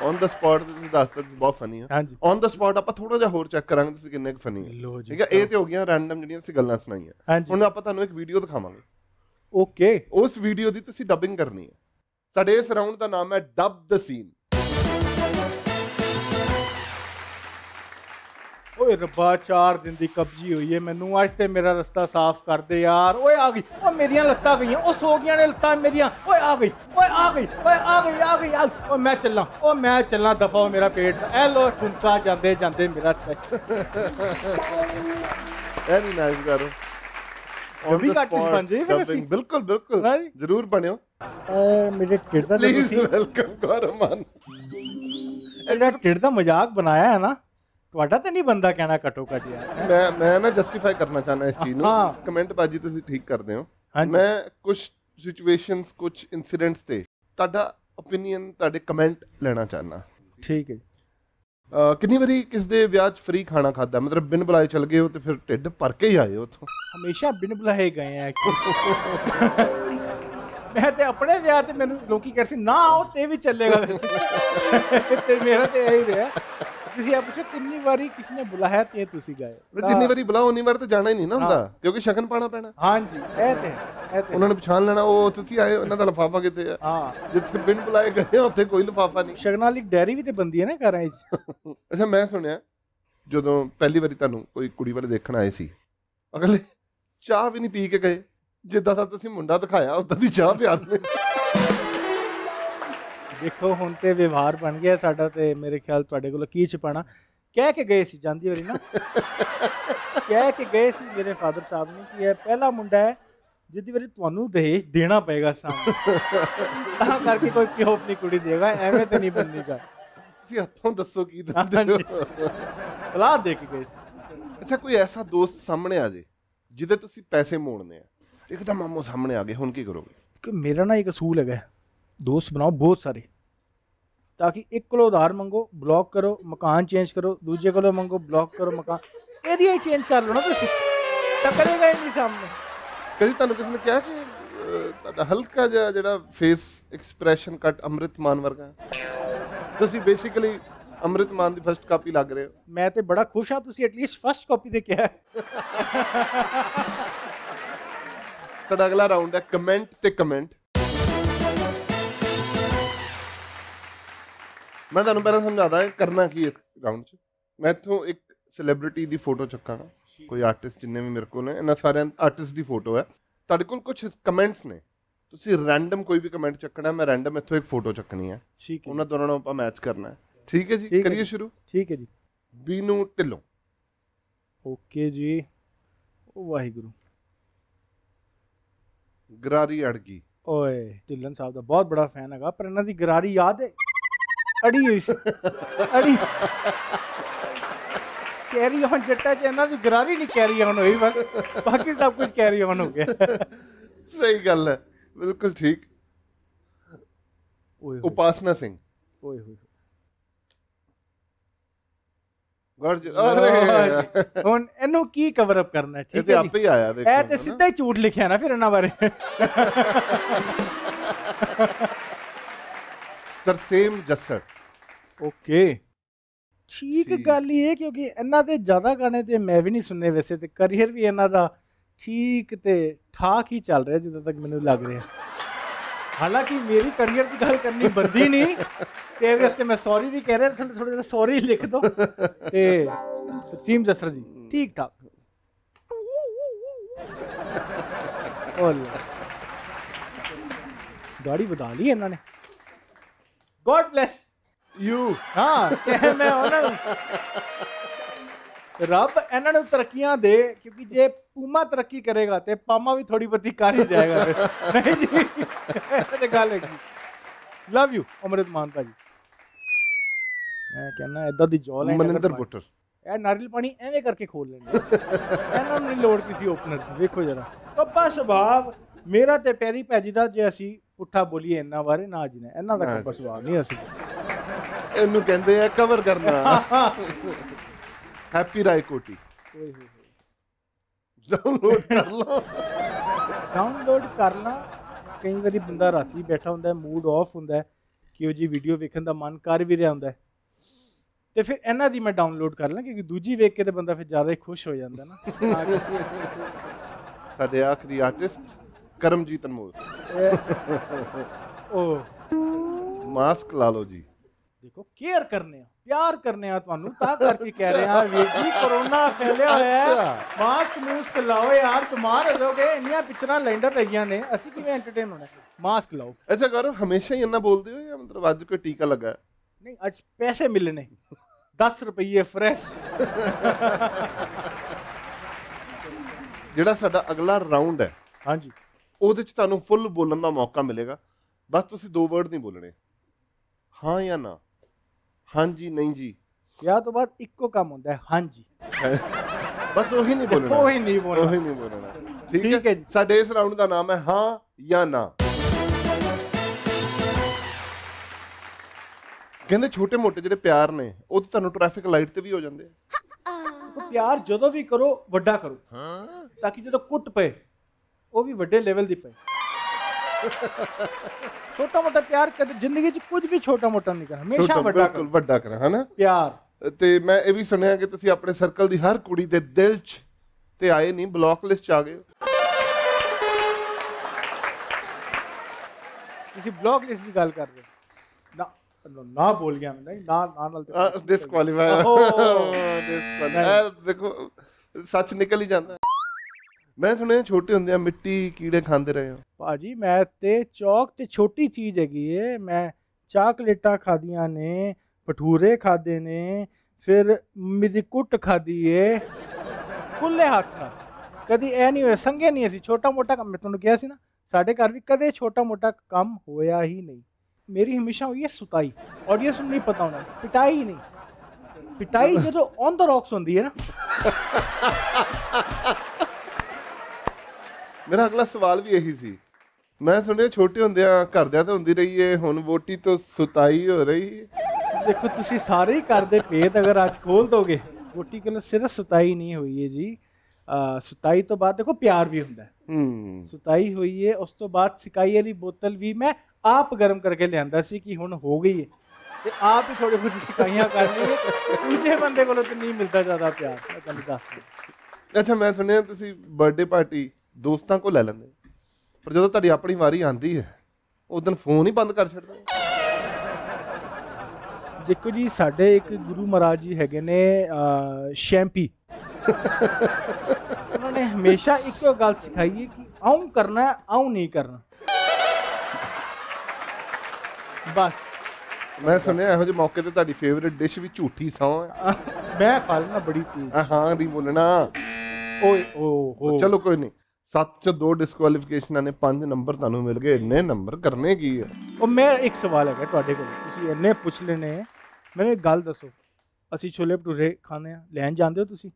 on the spot ਤੁਸੀਂ ਦੱਸਦੇ ਤੁਸੀਂ ਬਹੁਤ ਫਨੀ ਹਾਂਜੀ। ਔਨ ਦਾ ਸਪੌਟ ਆਪਾਂ ਥੋੜਾ ਜਿਹਾ ਹੋਰ ਚੈੱਕ ਕਰਾਂਗੇ ਤੁਸੀਂ ਕਿੰਨੇ ਕੁ ਫਨੀ ਜੀ ਠੀਕ ਹੈ ਇਹ ਤੇ ਹੋ ਗਈਆਂ ਰੈਂਡਮ ਜਿਹੜੀਆਂ ਅਸੀਂ ਗੱਲਾਂ ਸੁਣਾਈਆਂ। ਹੁਣ ਆਪਾਂ ਤੁਹਾਨੂੰ ਇੱਕ ਵੀਡੀਓ ਦਿਖਾਵਾਂਗੇ। ਓਕੇ ਉਸ ਵੀਡੀਓ ਦੀ ਤੁਸੀਂ ਡਬਿੰਗ ਕਰਨੀ ਹੈ। ਸਾਡੇ ਇਸ ਰਾਉਂਡ ਦਾ ਨਾਮ ਹੈ ਡਬ ਦ ਸੀਨ ਓਏ ਰੱਬਾ 4 ਦਿਨ ਦੀ ਕਬਜੀ ਹੋਈ ਏ ਮੈਨੂੰ। ਅੱਜ ਤੇ ਮੇਰਾ ਰਸਤਾ ਸਾਫ਼ ਕਰ ਦੇ ਯਾਰ। ਓਏ ਆ ਗਈ। ਓ ਮੇਰੀਆਂ ਲੱਤਾਂ ਗਈਆਂ। ਓ ਸੋ ਗਈਆਂ ਨੇ ਲੱਤਾਂ ਮੇਰੀਆਂ। ਓਏ ਆ ਗਈ। ਓਏ ਆ ਗਈ। ਓਏ ਆ ਗਈ ਆ ਗਈ। ਓ ਮੈਂ ਚੱਲਾਂ। ਓ ਮੈਂ ਚੱਲਾਂ ਦਫਾ ਮੇਰਾ ਪੇਟ। ਐ ਲੋ ਠੁਮਕਾ ਜਾਂਦੇ ਜਾਂਦੇ ਮੇਰਾ ਸਪੈਸ਼ਲ ਵੈਰੀ ਨਾਈਸ ਗਾਰੋ ਉਹ ਵੀ artist ਬਣ ਜਾਈਏ ਫਿਰ ਅਸੀਂ। ਬਿਲਕੁਲ ਬਿਲਕੁਲ। ਜ਼ਰੂਰ ਬਣਿਓ। ਮੇਰੇ ਢਿੱਡ ਦਾ ਪਲੀਜ਼ ਵੈਲਕਮ ਗੌਰਵ ਮਾਨ। ਇਹਦਾ ਢਿੱਡ ਦਾ ਮਜ਼ਾਕ ਬਣਾਇਆ ਹੈ ਨਾ? ਤੁਹਾਡਾ ਤੇ ਨਹੀਂ ਬੰਦਾ ਕਹਿਣਾ ਘਟੋ ਘਟ ਯਾਰ। ਮੈਂ ਮੈਂ ਨਾ ਜਸਟੀਫਾਈ ਕਰਨਾ ਚਾਹਨਾ ਇਸ ਚੀਜ਼ ਨੂੰ। ਕਮੈਂਟ ਬਾਜੀ ਤੁਸੀਂ ਠੀਕ ਕਰਦੇ ਹੋ। ਮੈਂ ਕੁਝ ਸਿਚੁਏਸ਼ਨਸ ਕੁਝ ਇਨਸੀਡੈਂਟਸ ਤੇ ਤੁਹਾਡਾ ਓਪੀਨੀਅਨ ਤੁਹਾਡੇ ਕਮੈਂਟ ਲੈਣਾ ਚਾਹਨਾ ਠੀਕ ਹੈ ਕਿੰਨੀ ਵਾਰੀ ਕਿਸ ਦੇ ਵਿਆਹ 'ਚ ਫ੍ਰੀ ਖਾਣਾ ਖਾਦਾ ਮਤਲਬ ਬਿਨ ਬੁਲਾਏ ਚਲ ਗਏ ਹੋ ਤੇ ਫਿਰ ਢਿੱਡ ਭਰ ਕੇ ਹੀ ਆਏ ਹੋ ਉੱਥੋਂ? ਹਮੇਸ਼ਾ ਬਿਨ ਬੁਲਾਏ ਗਏ ਆ ਮੈਂ ਤੇ ਆਪਣੇ ਵਿਆਹ ਤੇ ਮੈਨੂੰ ਲੋਕੀ ਕਹਿੰਦੇ ਸੀ ਨਾ ਆਓ ਤੇ ਵੀ ਚੱਲੇਗਾ ਤੇ ਮੇਰਾ ਤੇ ਇਹੀ ਰਿਹਾ। ਤੁਸੀਂ ਆਪ ਪੁੱਛੋ ਕਿੰਨੀ ਵਾਰੀ ਕਿਸ ਨੇ ਬੁਲਾਇਆ ਤੇ ਤੁਸੀਂ ਗਏ। ਜਿੰਨੀ ਵਾਰੀ ਬੁਲਾਓ ਉਨੀ ਵਾਰ ਤਾਂ ਜਾਣਾ ਹੀ ਨਹੀਂ ਨਾ ਹੁੰਦਾ ਕਿਉਂਕਿ ਸ਼ਗਨ ਪਾਣਾ ਪੈਣਾ। ਹਾਂਜੀ ਇਹ ਤੇ ਇਹ ਉਹਨਾਂ ਨੇ ਪਛਾਣ ਲੈਣਾ ਉਹ ਤੁਸੀਂ ਆਏ ਹੋ, ਇਹਨਾਂ ਦਾ ਲਫਾਫਾ ਕਿਤੇ ਆ? ਹਾਂ। ਜਿੱਥੇ ਬਿਨ ਬੁਲਾਏ ਗਏ ਉੱਥੇ ਕੋਈ ਲਫਾਫਾ ਨਹੀਂ। ਸ਼ਗਨਾਂ ਵਾਲੀ ਡੈਰੀ ਵੀ ਤੇ ਬੰਦੀ ਹੈ ਨਾ ਘਰਾਂ 'ਚ ਅੱਛਾ ਮੈਂ ਸੁਣਿਆ ਜਦੋਂ ਪਹਿਲੀ ਵਾਰੀ ਤੁਹਾਨੂੰ ਕੋਈ ਕੁੜੀ ਵਾਲੇ ਦੇਖਣ ਆਏ ਸੀ ਅਗਲੇ ਚਾਹ ਵੀ ਨਹੀਂ ਪੀ ਕੇ ਗਏ ਜਿੱਦਾਂ ਦਾ ਤੁਸੀਂ ਮੁੰਡਾ ਦਿਖਾਇਆ ਉਦਾਂ ਦੀ ਚਾਹ ਪਿਆ ਦਿੰਦੇ ਦੇਖੋ ਹੁਣ ਤੇ ਵਿਵਹਾਰ ਬਣ ਗਿਆ ਸਾਡਾ ਤੇ ਮੇਰੇ ਖਿਆਲ ਤੁਹਾਡੇ ਕੋਲ ਕੀ ਛਪਾਣਾ। ਕਹਿ ਕੇ ਗਏ ਸੀ ਜਾਂਦੀ ਵਾਰੀ ਨਾ। ਕਹਿ ਕੇ ਗਏ ਸੀ ਮੇਰੇ ਫਾਦਰ ਸਾਹਿਬ ਨੇ ਕਿ ਇਹ ਪਹਿਲਾ ਮੁੰਡਾ ਹੈ ਜਿਹਦੀ ਵਾਰੀ ਤੁਹਾਨੂੰ ਦਹੇਜ ਦੇਣਾ ਪਏਗਾ ਸਾਹਮਣੇ। ਤਾਂ ਕਰਕੇ ਕੋਈ ਪਿਓ ਆਪਣੀ ਕੁੜੀ ਦੇਗਾ ਐਵੇਂ ਤੇ ਨਹੀਂ ਬੰਨੀਗਾ। ਤੁਸੀਂ ਹੱਥੋਂ ਦੱਸੋ ਕੀ ਦਿੰਦੇ ਹੋ। ਸਲਾਹ ਦੇ ਕੇ ਗਏ ਸੀ। ਅੱਛਾ ਕੋਈ ਐਸਾ ਦੋਸਤ ਸਾਹਮਣੇ ਆ ਜੇ ਜਿਹਦੇ ਤੁਸੀਂ ਪੈਸੇ ਮੋੜਨੇ ਆ। ਇੱਕਦਮ ਮਾਮੋ ਸਾਹਮਣੇ ਆ ਗਏ ਹੁਣ ਕੀ ਕਰੋਗੇ? ਕਿ ਮੇਰਾ ਨਾ ਇੱਕ ਅਸੂਲ ਹੈਗਾ। ਦੋਸਤ ਬਣਾਓ ਬਹੁਤ ਸਾਰੇ। ਤਾਂ ਕਿ ਇੱਕ ਕੋਲੋਂ ਉਧਾਰ ਮੰਗੋ ਬਲੌਕ ਕਰੋ ਮਕਾਨ ਚੇਂਜ ਕਰੋ ਦੂਜੇ ਕੋਲੋਂ ਮੰਗੋ ਬਲੌਕ ਕਰੋ ਮਕਾਨ। ਏਰੀਆ ਹੀ ਚੇਂਜ ਕਰ ਲਓ ਨਾ ਤੁਸੀਂ। ਟੱਕਰੇਗਾ ਹੀ ਨਹੀਂ ਸਾਹਮਣੇ। ਕਦੀ ਤੁਹਾਨੂੰ ਕਿਸੇ ਨੇ ਕਿਹਾ ਕਿ ਤੁਹਾਡਾ ਹਲਕਾ ਜਿਹਾ ਜਿਹੜਾ ਫੇਸ ਐਕਸਪ੍ਰੈਸ਼ਨ ਕੱਟ ਅੰਮ੍ਰਿਤ ਮਾਨ ਵਰਗਾ? ਤੁਸੀਂ ਬੇਸਿਕਲੀ ਅੰਮ੍ਰਿਤ ਮਾਨ ਦੀ ਫਰਸਟ ਕਾਪੀ ਲੱਗ ਰਹੇ ਹੋ। ਮੈਂ ਤੇ ਬੜਾ ਖੁਸ਼ ਹਾਂ ਤੁਸੀਂ ਐਟਲੀਸਟ ਫਸਟ ਕਾਪੀ ਤੇ ਕਿਹਾ। ਸਾਡਾ ਅਗਲਾ ਰਾਉਂਡ ਹੈ ਕਮੈਂਟ ਤੇ ਕਮੈਂਟ ਮੈਂ ਤੁਹਾਨੂੰ ਪਹਿਲਾਂ ਸਮਝਾਦਾ ਕਰਨਾ ਕੀ ਇਸ ਰਾਉਂਡ 'ਚ? ਮੈਂ ਇੱਥੋਂ ਇੱਕ ਸੈਲੀਬ੍ਰਿਟੀ ਦੀ ਫੋਟੋ ਚੱਕਾਂਗਾ। ਕੋਈ ਆਰਟਿਸਟ ਜਿੰਨੇ ਵੀ ਮੇਰੇ ਕੋਲ ਨੇ ਇਹਨਾਂ ਸਾਰਿਆਂ ਆਰਟਿਸਟ ਦੀ ਫੋਟੋ ਹੈ। ਤੁਹਾਡੇ ਕੋਲ ਕੁਝ ਕਮੈਂਟਸ ਨੇ? ਤੁਸੀਂ ਰੈਂਡਮ ਕੋਈ ਵੀ ਕਮੈਂਟ ਚੱਕਣਾ ਮੈਂ ਰੈਂਡਮ ਇੱਥੋਂ ਇੱਕ ਫੋਟੋ ਚੱਕਣੀ ਹੈ। ਠੀਕ ਹੈ ਉਹਨਾਂ ਦੋਨਾਂ ਨੂੰ ਆਪਾਂ ਮੈਚ ਕਰਨਾ ਹੈ। ਠੀਕ ਹੈ ਜੀ? ਕਰੀਏ। ਸ਼ੁਰੂ? ਠੀਕ ਹੈ ਜੀ। ਬੀਨੂ ਢਿੱਲੋਂ। ਓਕੇ ਜੀ। ਉਹ ਵਾਹਿਗੁਰੂ। ਗਰਾਰੀ ਅੜਗੀ। ਓਏ ਢਿੱਲਨ ਸਾਹਿਬ ਦਾ ਬਹੁਤ ਬੜਾ ਫੈਨ ਹੈਗਾ ਪਰ ਇਹਨਾਂ ਦੀ ਗਰਾਰੀ ਯਾਦ ਹੈ? ਅੜੀ ਹੋਈ ਸੀ। ਅੜੀ। ਕੈਰੀ ਔਨ ਜੱਟਾ ਚ ਇਹਨਾਂ ਦੀ ਗਰਾਰੀ ਨਹੀਂ ਕੈਰੀ ਔਨ ਹੋਈ ਬਸ। ਬਾਕੀ ਸਭ ਕੁਝ ਕੈਰੀ ਔਨ ਹੋ ਗਿਆ। ਸਹੀ ਗੱਲ ਹੈ। ਬਿਲਕੁਲ ਠੀਕ। ਓਏ ਉਪਾਸਨਾ ਸਿੰਘ। ਓਏ ਹੋਏ। ਗਰਜ ਅਰੇ। ਹੁਣ ਇਹਨੂੰ ਕੀ ਕਵਰ ਅਪ ਕਰਨਾ ਹੈ, ਇਹ ਠੀਕ ਤੇ ਆਪੇ ਹੀ ਆਇਆ ਦੇਖੋ ਇਹ ਤੇ ਸਿੱਧਾ ਹੀ ਝੂਠ ਲਿਖਿਆ ਨਾ ਫਿਰ ਇਹਨਾਂ ਬਾਰੇ। ਤਰਸੇਮ ਜੱਸੜ ਓਕੇ ਠੀਕ। ਗੱਲ ਹੀ ਹੈ ਕਿਉਂਕਿ ਇਹਨਾਂ ਦੇ ਜ਼ਿਆਦਾ ਗਾਣੇ ਤੇ ਮੈਂ ਵੀ ਨਹੀਂ ਸੁਣਨੇ ਵੈਸੇ ਤੇ ਕਰੀਅਰ ਵੀ ਇਹਨਾਂ ਦਾ ਠੀਕ ਤੇ ਠਾਕ ਹੀ ਚੱਲ ਰਿਹਾ ਜਿੱਦਾਂ ਤੱਕ ਮੈਨੂੰ ਲੱਗ ਰਿਹਾ ਹਾਲਾਂਕਿ ਮੇਰੀ ਕਰੀਅਰ ਦੀ ਗੱਲ ਕਰਨੀ ਬੰਦੀ ਨਹੀਂ ਤੇਰੇ ਵਾਸਤੇ ਮੈਂ ਸੌਰੀ ਵੀ ਕਹਿ ਰਿਹਾ ਥੋੜਾ ਥੋੜਾ ਜਿਹਾ ਸੌਰੀ ਲਿਖ ਦੋ ਤੇ ਤਸੀਮ ਜਸਰ ਜੀ ਠੀਕ ਠਾਕ ਓਲਾ ਗਾੜੀ ਵਧਾ ਲਈ ਇਹਨਾਂ ਨੇ ਗੋਡ ਬlesਸ ਯੂ ਹਾਂ ਕਿ ਮੈਂ ਉਹਨਾਂ ਨੂੰ ਰੱਬ ਇਹਨਾਂ ਨੂੰ ਤਰੱਕੀਆਂ ਦੇ ਕਿਉਂਕਿ ਜੇ ਪੂਮਾ ਤਰੱਕੀ ਕਰੇਗਾ ਤੇ ਪਾਮਾ ਵੀ ਥੋੜੀ ਬਹੁਤੀ ਕਰ ਹੀ ਜਾਏਗਾ ਨਹੀਂ ਜੀ ਇਹ ਤੇ ਗੱਲ ਹੈਗੀ। ਲਵ ਯੂ ਅਮਰਿਤ ਮਾਨ ਭਾਜੀ ਮੈਂ ਕਹਿੰਦਾ ਇਦਾਂ ਦੀ ਜੌ ਲਾਈਨ ਮਨਿੰਦਰ ਬੁੱਟਰ ਇਹ ਨਾਰੀਅਲ ਪਾਣੀ ਐਵੇਂ ਕਰਕੇ ਖੋਲ ਲੈਂਦੇ ਇਹਨਾਂ ਨੂੰ ਨਹੀਂ ਲੋੜ ਕਿਸੇ ਓਪਨਰ ਦੀ ਵੇਖੋ ਜਰਾ। ਕੱਬਾ ਸੁਭਾਵ ਮੇਰਾ ਤੇ ਪੈਰੀ ਭੈਜੀ ਦਾ ਜੇ ਅਸੀਂ ਪੁੱਠਾ ਬੋਲੀਏ ਇਹਨਾਂ ਬਾਰੇ ਨਾ ਜੀ ਨੇ। ਇਹਨਾਂ ਦਾ ਜੀ। ਸੁਭਾਵ ਨਹੀਂ ਅਸੀਂ। ਇਹਨੂੰ ਕਹਿੰਦੇ ਆ ਕਵਰ ਕਰਨਾ। ਹੈਪੀ ਰਾਏ ਕੋਟੀ ਓਏ ਹੋਏ ਡਾਊਨਲੋਡ ਕਰ ਲਓ। ਡਾਊਨਲੋਡ ਕਈ ਵਾਰੀ ਬੰਦਾ ਰਾਤੀ ਬੈਠਾ ਹੁੰਦਾ ਮੂਡ ਆਫ ਹੁੰਦਾ ਕਿ ਉਹ ਜੀ ਵੀਡੀਓ ਵੇਖਣ ਦਾ ਮਨ ਕਰ ਵੀ ਰਿਹਾ ਹੁੰਦਾ। ਤੇ ਫਿਰ ਇਹਨਾਂ ਦੀ ਮੈਂ ਡਾਊਨਲੋਡ ਕਰ ਲਾਂ ਕਿਉਂਕਿ ਦੂਜੀ ਵੇਖ ਕੇ ਤੇ ਬੰਦਾ ਫਿਰ ਜ਼ਿਆਦਾ ਹੀ ਖੁਸ਼ ਹੋ ਜਾਂਦਾ ਨਾ। ਸਾਡੇ ਆਖਰੀ ਆਰਟਿਸਟ ਕਰਮਜੀਤ ਅਨਮੋਲ। ਉਹ ਮਾਸਕ ਲਾ ਲਓ ਜੀ। ਦੇਖੋ ਕੇਅਰ ਕਰਨੇ ਆ ਪਿਆਰ ਕਰਨੇ ਆ ਤੁਹਾਨੂੰ ਤਾਂ ਕਰਕੇ ਕਹਿ ਰਹੇ ਆ ਵੀਰ ਜੀ ਕਰੋਨਾ ਫੈਲਿਆ ਹੋਇਆ ਹੈ। ਮਾਸਕ ਮੂਸਕ ਲਾਓ ਯਾਰ ਬਿਮਾਰ ਹੋ ਜਾਓਗੇ ਇੰਨੀਆਂ ਪਿਕਚਰਾਂ ਲੈਂਡਰ ਲੱਗੀਆਂ ਨੇ ਅਸੀਂ ਕਿਵੇਂ ਐਂਟਰਟੇਨ ਹੋਣਾ ਮਾਸਕ ਲਾਓ। ਅੱਛਾ ਕਰੋ ਹਮੇਸ਼ਾ ਹੀ ਇੰਨਾ ਬੋਲਦੇ ਹੋ ਜਾਂ ਮਤਲਬ ਅੱਜ ਕੋਈ ਟੀਕਾ ਲੱਗਾ? ਨਹੀਂ ਅੱਜ ਪੈਸੇ ਮਿਲਨੇ 10 ਰੁਪਏ ਫਰੈਸ਼ ਜਿਹੜਾ ਸਾਡਾ ਅਗਲਾ ਰਾਉਂਡ ਹੈ ਹਾਂਜੀ। ਉਹਦੇ ਚ ਤੁਹਾਨੂੰ ਫੁੱਲ ਬੋਲਣ ਦਾ ਮੌਕਾ ਮਿਲੇਗਾ। ਬਸ ਤੁਸੀਂ ਦੋ ਵਰਡ ਨਹੀਂ ਬੋਲਣੇ। ਹਾਂ ਜਾਂ ਨਾ? ਹਾਂਜੀ ਨਹੀਂ ਜੀ। ਵਿਆਹ ਤੋਂ ਬਾਅਦ ਇੱਕੋ ਕੰਮ ਹੁੰਦਾ ਹੈ ਹਾਂਜੀ। ਬਸ ਉਹੀ ਨਹੀਂ ਬੋਲਣਾ। ਉਹੀ ਨਹੀਂ ਬੋਲਣਾ। ਉਹੀ ਨਹੀਂ ਬੋਲਣਾ। ਠੀਕ ਹੈ ਹੈ। ਸਾਡੇ ਇਸ ਰਾਉਂਡ ਦਾ ਨਾਮ ਹੈ ਹਾਂ ਜਾਂ ਨਾ। ਕਹਿੰਦੇ ਛੋਟੇ ਮੋਟੇ ਜਿਹੜੇ ਪਿਆਰ ਨੇ ਉਹ ਤਾਂ ਤੁਹਾਨੂੰ ਟ੍ਰੈਫਿਕ ਲਾਈਟ ਤੇ ਵੀ ਹੋ ਜਾਂਦੇ ਆ। ਪਿਆਰ ਜਦੋਂ ਵੀ ਕਰੋ ਵੱਡਾ ਕਰੋ। ਤਾਂ ਕਿ ਜਦੋਂ ਕੁੱਟ ਪਏ ਉਹ ਵੀ ਵੱਡੇ ਲੈਵਲ ਦੀ ਪਏ ਛੋਟਾ ਮੋਟਾ ਪਿਆਰ ਕਦੇ ਜ਼ਿੰਦਗੀ 'ਚ ਕੁਝ ਵੀ ਛੋਟਾ ਮੋਟਾ ਨਹੀਂ ਕਰਨਾ ਹਮੇਸ਼ਾ ਵੱਡਾ ਬਿਲਕੁਲ ਕਰੋ। ਵੱਡਾ ਕਰਾਂ ਹਨਾ? ਪਿਆਰ। ਤੇ ਮੈਂ ਇਹ ਵੀ ਸੁਣਿਆ ਕਿ ਤੁਸੀਂ ਆਪਣੇ ਸਰਕਲ ਦੀ ਹਰ ਕੁੜੀ ਦੇ ਦਿਲ 'ਚ ਤੇ ਆਏ ਨਹੀਂ ਬਲੌਕ ਲਿਸਟ 'ਚ ਆ ਗਏ। ਤੁਸੀਂ ਬਲੌਗ ਲਿਸਟ ਦੀ ਗੱਲ ਕਰ ਰਹੇ ਨਾ ਨਾ- ਬੋਲ ਗਿਆ ਮੈਂ ਨਹੀਂ ਨਾ ਨਾ ਨਾਲ ਡਿਸਕੁਆਲੀਫਾਈ। ਡਿਸਕੁਆਲੀਫਾਈ ਦੇਖੋ ਸੱਚ ਨਿਕਲ ਹੀ ਜਾਂਦਾ। ਮੈਂ ਸੁਣਿਆ ਛੋਟੇ ਹੁੰਦੇ ਆ ਮਿੱਟੀ ਕੀੜੇ ਖਾਂਦੇ ਰਹੇ ਹੋ। ਭਾਜੀ, ਮੈਂ ਤੇ ਚੌਕ ਤੇ ਛੋਟੀ ਚੀਜ਼ ਹੈਗੀ ਏ। ਮੈਂ ਚਾਕਲੇਟਾਂ ਖਾਦੀਆਂ ਨੇ, ਭਟੂਰੇ ਖਾਦੇ ਨੇ, ਫਿਰ ਮੇਰੀ ਕੁੱਟ ਖਾਦੀ ਏ। ਖੁੱਲੇ ਹੱਥ ਨਾਲ। ਕਦੀ ਇਹ ਨਹੀਂ ਹੋਇਆ, ਸੰਗੇ ਨਹੀਂ ਅਸੀਂ, ਛੋਟਾ ਮੋਟਾ ਕੰਮ। ਮੈਂ ਤੁਹਾਨੂੰ ਕਿਹਾ ਸੀ ਨਾ, ਸਾਡੇ ਘਰ ਵੀ ਕਦੇ ਛੋਟਾ ਮੋਟਾ ਕੰਮ ਹੋਇਆ ਹੀ ਨਹੀਂ। ਮੇਰੀ ਹਮੇਸ਼ਾ ਹੋਈ ਹੈ ਸੁਤਾਈ। ਆਡੀਅנס ਨੂੰ ਨਹੀਂ ਪਤਾ ਹੋਣਾ, ਪਿਟਾਈ ਨਹੀਂ। ਪਿਟਾਈ ਜਦੋਂ ਔਨ ਦਾ ਰੌਕਸ ਹੁੰਦੀ ਹੈ ਨਾ। ਮੇਰਾ ਅਗਲਾ ਸਵਾਲ ਵੀ ਇਹੀ ਸੀ। ਮੈਂ ਸੁਣਿਆ ਛੋਟੇ ਹੁੰਦਿਆਂ ਘਰਦਿਆਂ ਤੋਂ ਹੁੰਦੀ ਰਹੀ ਏ ਹੁਣ ਵੋਟੀ ਤੋਂ ਸੁਤਾਈ ਹੋ ਰਹੀ ਹੈ ਦੇਖੋ ਤੁਸੀਂ ਸਾਰੇ ਹੀ ਕਰਦੇ ਭੇਦ ਅਗਰ ਅੱਜ ਖੋਲ ਦੋਗੇ ਰੋਟੀ ਕੋਲ ਸਿਰਫ ਸੁਤਾਈ ਨਹੀਂ ਹੋਈ ਹੈ ਜੀ। ਸੁਤਾਈ ਤੋਂ ਬਾਅਦ ਦੇਖੋ ਪਿਆਰ ਵੀ ਹੁੰਦਾ। ਹੈ। ਸੁਤਾਈ ਹੋਈ ਹੈ ਉਸ ਤੋਂ ਬਾਅਦ ਸਿਕਾਈ ਵਾਲੀ ਬੋਤਲ ਵੀ ਮੈਂ ਆਪ ਗਰਮ ਕਰਕੇ ਲਿਆਂਦਾ ਸੀ ਕਿ ਹੁਣ ਹੋ ਗਈ ਹੈ ਤੇ ਆਪ ਹੀ ਥੋੜੀ ਬਹੁਤੀ ਸਿਕਾਈਆਂ ਕਰ ਲਈਏ ਦੂਜੇ ਬੰਦੇ ਕੋਲੋਂ ਤਾਂ ਨਹੀਂ ਮਿਲਦਾ ਜ਼ਿਆਦਾ ਪਿਆਰ ਮੈਂ ਤੁਹਾਨੂੰ ਦੱਸ ਦਿਆਂ। ਅੱਛਾ ਮੈਂ ਸੁਣਿਆ ਤੁਸੀਂ ਬਰਥਡੇ ਪਾਰਟੀ ਦੋਸਤਾਂ ਕੋਲ ਲੈ ਲੈਂਦੇ ਪਰ ਜਦੋਂ ਤੁਹਾਡੀ ਆਪਣੀ ਵਾਰੀ ਆਂਦੀ ਹੈ ਉਸ ਦਿਨ ਫੋਨ ਹੀ ਬੰਦ ਕਰ ਛੱਡਦੇ ਦੇਖੋ ਜੀ ਸਾਡੇ ਇੱਕ ਗੁਰੂ ਮਹਾਰਾਜ ਜੀ ਹੈਗੇ ਨੇ ਸ਼ੈਂਪੀ। ਉਹਨਾਂ ਨੇ ਹਮੇਸ਼ਾ ਇੱਕੋ ਗੱਲ ਸਿਖਾਈ ਹੈ ਕਿ ਆਉਂ ਕਰਨਾ ਹੈ, ਆਉਂ ਨਹੀਂ ਕਰਨਾ। ਬਸ। ਮੈਂ ਸੁਣਿਆ ਇਹੋ ਜਿਹੇ ਮੌਕੇ ਤੇ ਤੁਹਾਡੀ ਫੇਵਰਿਟ ਡਿਸ਼ ਵੀ ਝੂਠੀ ਸੌਂ ਹੈ ਮੈਂ ਖਾ ਲੈਣਾ ਬੜੀ ਤੇਜ਼। ਹਾਂ ਨਹੀਂ ਬੋਲਣਾ। ਓਏ ਓ ਹੋ। ਚਲੋ ਕੋਈ ਨਹੀਂ। ਸੱਤ ਚ ਦੋ ਡਿਸਕੁਆਲੀਫਿਕੇਸ਼ਨਾਂ ਨੇ, ਪੰਜ ਨੰਬਰ ਤੁਹਾਨੂੰ ਮਿਲ ਗਏ, ਇੰਨੇ ਨੰਬਰ ਕਰਨੇ ਕੀ ਆ? ਉਹ ਮੈਂ ਇੱਕ ਸਵਾਲ ਹੈਗਾ ਤੁਹਾਡੇ ਕੋਲ। ਤੁਸੀਂ ਇੰਨੇ ਪੁੱਛ ਲੈਣੇ ਮੈਨੂੰ ਇੱਕ ਗੱਲ ਦੱਸੋ। ਅਸੀਂ ਛੋਲੇ ਭਟੂਰੇ ਖਾਂਦੇ ਆ। ਲੈਣ ਜਾਂਦੇ ਹੋ ਤੁਸੀਂ?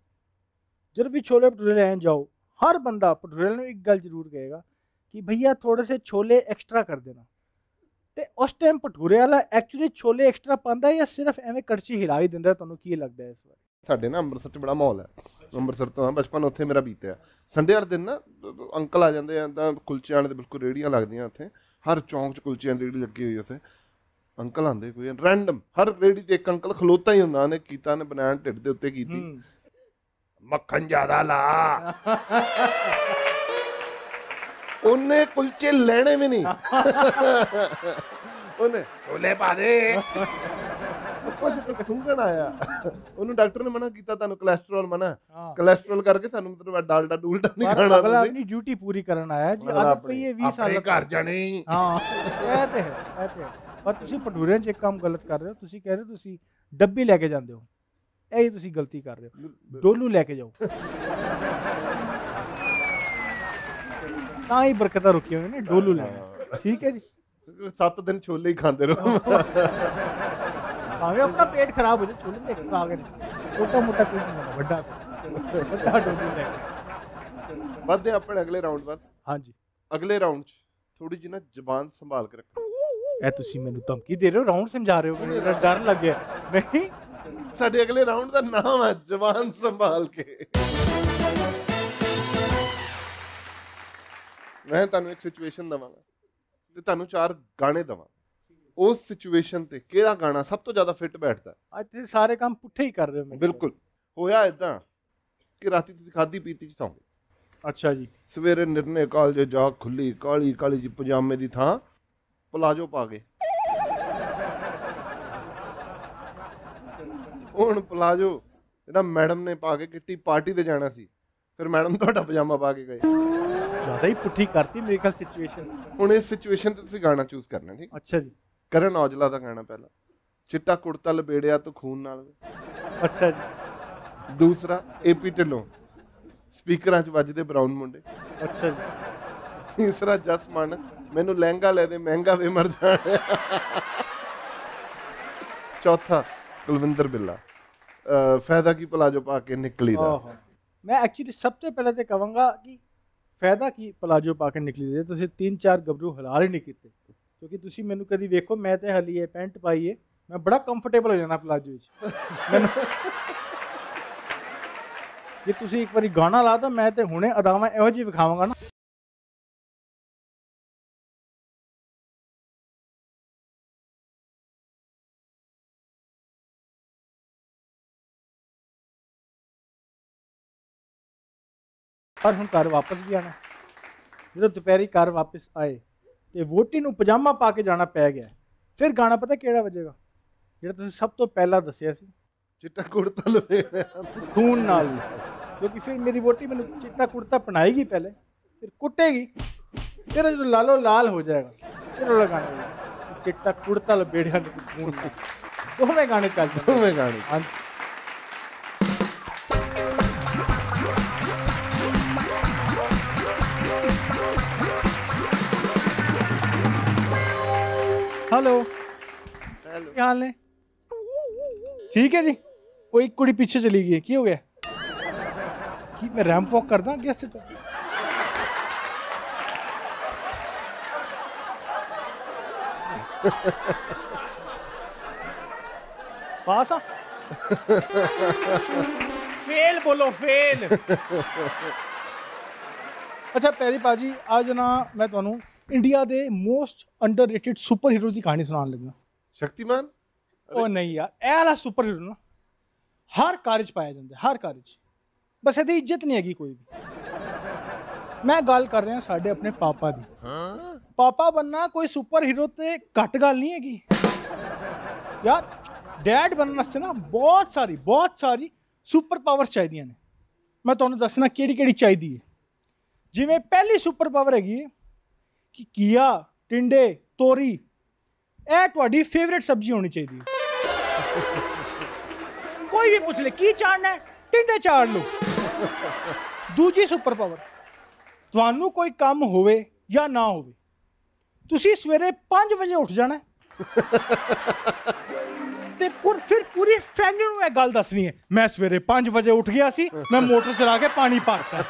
ਜਦ ਵੀ ਛੋਲੇ ਭਟੂਰੇ ਲੈਣ ਜਾਓ, ਹਰ ਬੰਦਾ ਭਟੂਰੇ ਨੂੰ ਇੱਕ ਗੱਲ ਜ਼ਰੂਰ ਕਹੇਗਾ ਕਿ ਭਈਆ ਥੋੜੇ ਸੇ ਛੋਲੇ ਐਕਸਟਰਾ ਕਰ ਦੇਣਾ। ਤੇ ਉਸ ਟਾਈਮ ਭਟੂਰੇ ਵਾਲਾ ਐਕਚੁਅਲੀ ਛੋਲੇ ਐਕਸਟਰਾ ਪਾਉਂਦਾ ਜਾਂ ਸਿਰਫ ਐਵੇਂ ਕੜਛੀ ਹਿਲਾ ਹੀ ਦਿੰਦਾ? ਤੁਹਾਨੂੰ ਕੀ ਲੱਗਦਾ ਇਸ ਬਾਰੇ? ਸਾਡੇ ਨਾ ਅੰਮ੍ਰਿਤਸਰ 'ਚ ਬੜਾ ਮਾਹੌਲ ਹੈ। ਅੰਮ੍ਰਿਤਸਰ ਤੋਂ ਆ ਬਚਪਨ ਉੱਥੇ ਮੇਰਾ ਬੀਤਿਆ। ਸੰਡੇ ਵਾਲੇ ਦਿਨ ਨਾ ਅੰਕਲ ਆ ਜਾਂਦੇ ਆ ਤਾਂ ਕੁਲਚਿਆਂ ਦੇ ਬਿਲਕੁਲ ਰੇੜੀਆਂ ਲੱਗਦੀਆਂ ਉੱਥੇ। ਹਰ ਚੌਂਕ 'ਚ ਕੁਲਚਿਆਂ ਦੀ ਰੇੜੀ ਲੱਗੀ ਹੋਈ ਉੱਥੇ। ਅੰਕਲ ਆਂਦੇ ਕੋਈ ਰੈਂਡਮ ਹਰ ਰੇੜੀ ਤੇ ਇੱਕ ਅੰਕਲ ਖਲੋਤਾ ਹੀ ਹੁੰਦਾ ਉਹਨੇ ਕੀਤਾ ਨੇ ਬਨਾਨ ਢਿੱਡ ਦੇ ਉੱਤੇ ਕੀਤੀ। ਮੱਖਣ ਜ਼ਿਆਦਾ ਲਾ। ਉਹਨੇ ਕੁਲਚੇ ਲੈਣੇ ਵੀ ਨਹੀਂ। ਉਹਨੇ ਛੋਲੇ ਪਾ ਦੇ। ਕੁਝ ਖੁੰਗਣ ਆਇਆ। ਉਹਨੂੰ ਡਾਕਟਰ ਨੇ ਮਨਾ ਕੀਤਾ ਤੁਹਾਨੂੰ ਕੋਲੇਸਟ੍ਰੋਲ ਮਨਾ। ਕੋਲੇਸਟ੍ਰੋਲ ਕਰਕੇ ਤੁਹਾਨੂੰ ਮਤਲਬ ਡਾਲਡਾ ਡੂਲਡਾ ਨਹੀਂ ਖਾਣਾ ਤੁਸੀਂ। ਆਪਣੀ ਡਿਊਟੀ ਪੂਰੀ ਕਰਨ ਆਇਆ ਜੀ ਆਦਤ ਪਈ ਹੈ 20 ਸਾਲ ਆਪਣੇ ਘਰ ਜਾਣੀ। ਹਾਂ ਇਹ ਤੇ ਇਹ ਤੇ ਪਰ ਤੁਸੀਂ ਭਟੂਰੇ 'ਚ ਇੱਕ ਕੰਮ ਗਲਤ ਕਰ ਰਹੇ ਹੋ ਤੁਸੀਂ ਕਹਿ ਰਹੇ ਤੁਸੀਂ ਡੱਬੀ ਲੈ ਕੇ ਜਾਂਦੇ ਹੋ। ਇਹ ਹੀ ਤੁਸੀਂ ਗਲਤੀ ਕਰ ਰਹੇ ਹੋ। ਡੋਲੂ ਲੈ ਕੇ ਜਾਓ। ਤਾਂ ਹੀ ਬਰਕਤਾਂ ਰੁਕੀਆਂ ਹੋਈਆਂ ਨੇ ਡੋਲੂ ਲੈਣਾ ਠੀਕ ਹੈ ਜੀ। 7 ਦਿਨ ਛੋਲੇ ਹੀ ਖਾਂਦੇ ਰਹੋ। ਭਾਵੇਂ ਆਪਣਾ ਪੇਟ ਖਰਾਬ ਹੋ ਜਾਏ ਛੋਲੇ ਲੈ ਕੇ ਖਾ ਕੇ ਛੋਟਾ ਮੋਟਾ ਕੋਈ ਨਹੀਂ ਹੋਣਾ ਵੱਡਾ ਵੱਡਾ ਡੋਲੂ ਲੈ ਕੇ ਵੱਧਦੇ ਹਾਂ ਆਪਣੇ ਅਗਲੇ ਰਾਉਂਡ ਵੱਲ ਹਾਂਜੀ ਅਗਲੇ ਰਾਉਂਡ 'ਚ ਥੋੜੀ ਜਿਹੀ ਨਾ ਜ਼ਬਾਨ ਸੰਭਾਲ ਕੇ ਰੱਖੋ ਇਹ ਤੁਸੀਂ ਮੈਨੂੰ ਧਮਕੀ ਦੇ ਰਹੇ ਹੋ ਰਾਉਂਡ ਸਮਝਾ ਰਹੇ ਹੋ ਮੈਨੂੰ ਤਾਂ ਡਰ ਲੱਗਿਆ ਨਹੀਂ ਸਾਡੇ ਅਗਲੇ ਰਾਉਂਡ ਦਾ ਨਾਮ ਹੈ ਜ਼ਬਾਨ ਸੰਭਾਲ ਕੇ ਮੈਂ ਤੁਹਾਨੂੰ ਇੱਕ ਸਿਚੁਏਸ਼ਨ ਦਵਾਂਗਾ ਤੇ ਤੁਹਾਨੂੰ ਚਾਰ ਗਾਣੇ ਦਵਾਂਗਾ ਉਸ ਸਿਚੁਏਸ਼ਨ ਤੇ ਕਿਹੜਾ ਗਾਣਾ ਸਭ ਤੋਂ ਜ਼ਿਆਦਾ ਫਿੱਟ ਬੈਠਦਾ? ਅੱਜ ਤੁਸੀਂ ਸਾਰੇ ਕੰਮ ਪੁੱਠੇ ਹੀ ਕਰ ਰਹੇ ਹੋ। ਬਿਲਕੁਲ। ਹੋਇਆ ਇਦਾਂ ਕਿ ਰਾਤੀ ਤੁਸੀਂ ਖਾਦੀ ਪੀਤੀ ਚ ਸੌਂ ਗਏ ਅੱਛਾ ਜੀ। ਸਵੇਰੇ ਨਿਰਨੇ ਕਾਲਜ ਜਾ ਖੁੱਲੀ ਕਾਲੀ ਕਾਲੀ ਜੀ ਪਜਾਮੇ ਦੀ ਥਾਂ ਪਲਾਜੋ ਪਾ ਗਏ ਹੁਣ ਪਲਾਜੋ ਜਿਹੜਾ ਮੈਡਮ ਨੇ ਪਾ ਕੇ ਕਿੱਟੀ ਪਾਰਟੀ ਤੇ ਜਾਣਾ ਸੀ ਫਿਰ ਮੈਡਮ ਤੁਹਾਡਾ ਪਜਾਮਾ ਪਾ ਕੇ ਗਏ। ਜ਼ਿਆਦਾ ਹੀ ਪੁੱਠੀ ਕਰਤੀ ਮੇਰੇ ਖਿਆਲ ਸਿਚੁਏਸ਼ਨ ਹੁਣ ਇਸ ਸਿਚੁਏਸ਼ਨ ਤੇ ਤੁਸੀਂ ਗਾਣਾ ਚੂਜ਼ ਕਰਨਾ ਠੀਕ? ਅੱਛਾ ਜੀ। ਕਰਨ ਔਜਲਾ ਦਾ ਗਾਣਾ ਪਹਿਲਾ। ਚਿੱਟਾ ਕੁੜਤਾ ਲਬੇੜਿਆ ਤੂੰ ਖੂਨ ਨਾਲ। ਅੱਛਾ ਜੀ। ਦੂਸਰਾ ਏਪੀ ਢਿੱਲੋਂ। ਸਪੀਕਰਾਂ 'ਚ ਵੱਜਦੇ ਬਰਾਊਨ ਮੁੰਡੇ। ਅੱਛਾ ਜੀ। ਤੀਸਰਾ ਜਸ ਮਨ ਮੈਨੂੰ ਲਹਿੰਗਾ ਲੈ ਦੇ ਮਹਿੰਗਾ ਵੇ ਮਰ ਜਾਣਾ ਚੌਥਾ ਕੁਲਵਿੰਦਰ ਬਿੱਲਾ। ਫਾਇਦਾ ਕੀ ਪਲਾਜੋ ਪਾ ਕੇ ਨਿਕਲੀ ਦਾ ਮੈਂ ਐਕਚੁਅਲੀ ਸਭ ਤੋਂ ਪਹਿਲਾਂ ਤੇ ਕਹਾਂਗਾ ਕਿ ਫਾਇਦਾ ਕੀ ਪਲਾਜੋ ਪਾ ਕੇ ਨਿਕਲੀ ਦੇ ਤੁਸੀਂ ਤਿੰਨ ਚਾਰ ਗੱਭਰੂ ਹਲਾਲ ਹੀ ਨਹੀਂ ਕੀਤੇ। ਕਿਉਂਕਿ ਤੁਸੀਂ ਮੈਨੂੰ ਕਦੀ ਵੇਖੋ, ਮੈਂ ਤੇ ਹਲੀ ਹੈ, ਪੈਂਟ ਪਾਈ ਹੈ। ਮੈਂ ਬੜਾ ਕੰਫਰਟੇਬਲ ਹੋ ਜਾਣਾ ਪਲਾਜੋ ਵਿੱਚ। ਮੈਨੂੰ ਜੇ ਤੁਸੀਂ ਇੱਕ ਵਾਰੀ ਗਾਣਾ ਲਾ ਤਾਂ ਮੈਂ ਤੇ ਹੁਣੇ ਅਦਾਵਾਂ, ਇਹੋ ਜਿਹੀ ਵਿਖਾਵਾਂਗਾ ਨਾ। ਪਰ ਹੁਣ ਘਰ ਵਾਪਸ ਵੀ ਆਣਾ ਜਦੋਂ ਦੁਪਹਿਰੀ ਘਰ ਵਾਪਸ ਆਏ ਤੇ ਵੋਟੀ ਨੂੰ ਪਜਾਮਾ ਪਾ ਕੇ ਜਾਣਾ ਪੈ ਗਿਆ। ਫਿਰ ਗਾਣਾ ਪਤਾ ਕਿਹੜਾ ਵੱਜੇਗਾ? ਜਿਹੜਾ ਤੁਸੀਂ ਸਭ ਤੋਂ ਪਹਿਲਾਂ ਦੱਸਿਆ ਸੀ। ਚਿੱਟਾ ਕੁੜਤਾ ਲਬੇੜਿਆ ਖੂਨ ਨਾਲ। ਕਿਉਂਕਿ ਫਿਰ ਮੇਰੀ ਵੋਟੀ ਮੈਨੂੰ ਚਿੱਟਾ ਕੁੜਤਾ ਪਣਾਏਗੀ ਪਹਿਲੇ ਫਿਰ ਕੁੱਟੇਗੀ। ਫਿਰ ਜਦੋਂ ਲਾਲੋ ਲਾਲ ਹੋ ਜਾਏਗਾ ਫਿਰ ਉਹ ਗਾਣਾ ਚਿੱਟਾ ਕੁੜਤਾ ਲਬੇੜਿਆ ਨੂੰ ਖੂਨ ਨਾਲ। ਦੋਵੇਂ ਗਾਣੇ ਚੱਲ ਜਾਂਦੇ। ਦੋਵੇਂ ਗਾਣੇ। ਹਾਂਜੀ। ਹੈਲੋ ਹੈਲੋ ਕੀ ਹਾਲ ਨੇ ਠੀਕ ਹੈ ਜੀ ਉਹ ਇੱਕ ਕੁੜੀ ਪਿੱਛੇ ਚਲੀ ਗਈ ਹੈ ਕੀ ਹੋ ਗਿਆ ਕੀ ਮੈਂ ਰੈਂਪ ਵਾਕ ਕਰਦਾ ਅੱਗੇ ਸੇ ਤੋਂ ਪਾਸ ਆ ਫੇਲ ਬੋਲੋ ਫੇਲ ਅੱਛਾ ਪੈਰੀ ਪਾਜੀ ਅੱਜ ਨਾ ਮੈਂ ਤੁਹਾਨੂੰ ਇੰਡੀਆ ਦੇ ਮੋਸਟ ਅੰਡਰਰੇਟਡ ਸੁਪਰ ਹੀਰੋ ਦੀ ਕਹਾਣੀ ਸੁਣਾਉਣ ਲੱਗਾ ਸ਼ਕਤੀਮਾਨ? ਉਹ ਨਹੀਂ ਯਾਰ ਇਹ ਵਾਲਾ ਸੁਪਰ ਹੀਰੋ ਨਾ ਹਰ ਕਾਰਜ ਪਾਇਆ ਜਾਂਦਾ ਹਰ ਕਾਰਜ ਬਸ ਇਹਦੀ ਇੱਜ਼ਤ ਨਹੀਂ ਹੈਗੀ ਕੋਈ ਵੀ। ਮੈਂ ਗੱਲ ਕਰ ਰਿਹਾ ਸਾਡੇ ਆਪਣੇ ਪਾਪਾ ਦੀ। ਹਾਂ? ਪਾਪਾ ਬੰਨਾ ਕੋਈ ਸੁਪਰ ਹੀਰੋ ਤੇ ਘੱਟ ਗੱਲ ਨਹੀਂ ਹੈਗੀ। ਯਾਰ ਡੈਡ ਬਣਨ ਵਾਸਤੇ ਨਾ ਬਹੁਤ ਸਾਰੀ ਬਹੁਤ ਸਾਰੀ ਸੁਪਰ ਪਾਵਰਸ ਚਾਹੀਦੀਆਂ ਨੇ। ਮੈਂ ਤੁਹਾਨੂੰ ਦੱਸਣਾ ਕਿਹੜੀ ਕਿਹੜੀ ਚਾਹੀਦੀ ਹੈ। ਜਿਵੇਂ ਪਹਿਲੀ ਸੁਪਰ ਪਾਵਰ ਹੈਗੀ ਹੈ ਕਿ ਕੀਆ, ਟਿੰਡੇ, ਤੋਰੀ, ਇਹ ਤੁਹਾਡੀ ਫੇਵਰੇਟ ਸਬਜ਼ੀ ਹੋਣੀ ਚਾਹੀਦੀ ਹੈ। ਕੋਈ ਵੀ ਪੁੱਛ ਲੈ, ਕੀ ਚਾੜਨਾ ਹੈ? ਟਿੰਡੇ ਚਾੜ ਲਓ। ਦੂਜੀ ਸੁਪਰ ਪਾਵਰ ਤੁਹਾਨੂੰ ਕੋਈ ਕੰਮ ਹੋਵੇ ਜਾਂ ਨਾ ਹੋਵੇ, ਤੁਸੀਂ ਸਵੇਰੇ 5 ਵਜੇ ਉੱਠ ਜਾਣਾ ਤੇ ਪੁਰ, ਫਿਰ ਪੂਰੀ ਫੈਮਿਲੀ ਨੂੰ ਇਹ ਗੱਲ ਦੱਸਣੀ ਹੈ, ਮੈਂ ਸਵੇਰੇ 5 ਵਜੇ ਉੱਠ ਗਿਆ ਸੀ, ਮੈਂ ਮੋਟਰ ਚਲਾ ਕੇ ਪਾਣੀ ਭਰਤਾ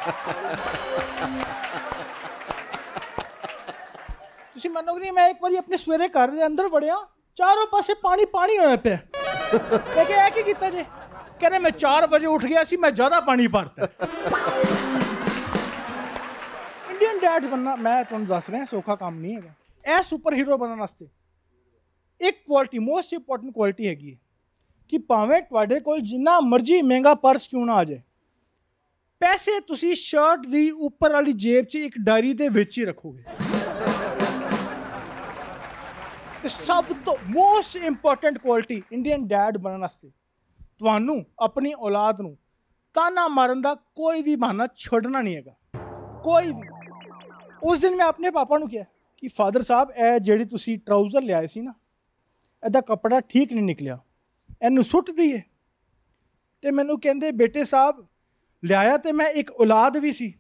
ਤੁਸੀਂ ਮੰਨੋਗੇ ਨਹੀਂ ਮੈਂ ਇੱਕ ਵਾਰੀ ਆਪਣੇ ਸਵੇਰੇ ਘਰ ਦੇ ਅੰਦਰ ਵੜਿਆ ਚਾਰੋਂ ਪਾਸੇ ਪਾਣੀ ਪਾਣੀ ਹੋਇਆ ਪਿਆ ਮੈਂ ਕਿਹਾ ਇਹ ਕੀ ਕੀਤਾ ਜੇ ਕਹਿੰਦੇ ਮੈਂ 4 ਵਜੇ ਉੱਠ ਗਿਆ ਸੀ ਮੈਂ ਜ਼ਿਆਦਾ ਪਾਣੀ ਭਰਤਾ ਇੰਡੀਅਨ ਡੈਡ ਬਣਨਾ ਮੈਂ ਤੁਹਾਨੂੰ ਦੱਸ ਰਿਹਾ ਸੌਖਾ ਕੰਮ ਨਹੀਂ ਹੈਗਾ ਇਹ ਸੁਪਰ ਹੀਰੋ ਬਣਨ ਵਾਸਤੇ ਇੱਕ ਕੁਆਲਿਟੀ ਮੋਸਟ ਇੰਪੋਰਟੈਂਟ ਕੁਆਲਿਟੀ ਹੈਗੀ ਹੈ ਕਿ ਭਾਵੇਂ ਤੁਹਾਡੇ ਕੋਲ ਜਿੰਨਾ ਮਰਜ਼ੀ ਮਹਿੰਗਾ ਪਰਸ ਕਿਉਂ ਨਾ ਆ ਜਾਏ ਪੈਸੇ ਤੁਸੀਂ ਸ਼ਰਟ ਦੀ ਉੱਪਰ ਵਾਲੀ ਜੇਬ 'ਚ ਇੱਕ ਡਾਇਰੀ ਦੇ ਵਿੱਚ ਹੀ ਰੱਖੋਗੇ ਤੇ ਸਭ ਤੋਂ most important quality Indian dad ਬਣਨ ਵਾਸਤੇ ਤੁਹਾਨੂੰ ਆਪਣੀ ਔਲਾਦ ਨੂੰ ਤਾਨਾ ਮਾਰਨ ਦਾ ਕੋਈ ਵੀ ਬਹਾਨਾ ਛੱਡਣਾ ਨਹੀਂ ਹੈਗਾ। ਕੋਈ ਵੀ। ਉਸ ਦਿਨ ਮੈਂ ਆਪਣੇ ਪਾਪਾ ਨੂੰ ਕਿਹਾ ਕਿ ਫਾਦਰ ਸਾਹਿਬ, ਇਹ ਜਿਹੜੀ ਤੁਸੀਂ ਟਰਾਊਜ਼ਰ ਲਿਆਏ ਸੀ ਨਾ, ਇਹਦਾ ਕੱਪੜਾ ਠੀਕ ਨਹੀਂ ਨਿਕਲਿਆ। ਇਹਨੂੰ ਸੁੱਟ ਦਈਏ। ਤੇ ਮੈਨੂੰ ਕਹਿੰਦੇ, ਬੇਟੇ ਸਾਹਿਬ, ਲਿਆਇਆ ਤੇ ਮੈਂ ਇੱਕ ਔਲਾਦ ਵੀ ਸੀ।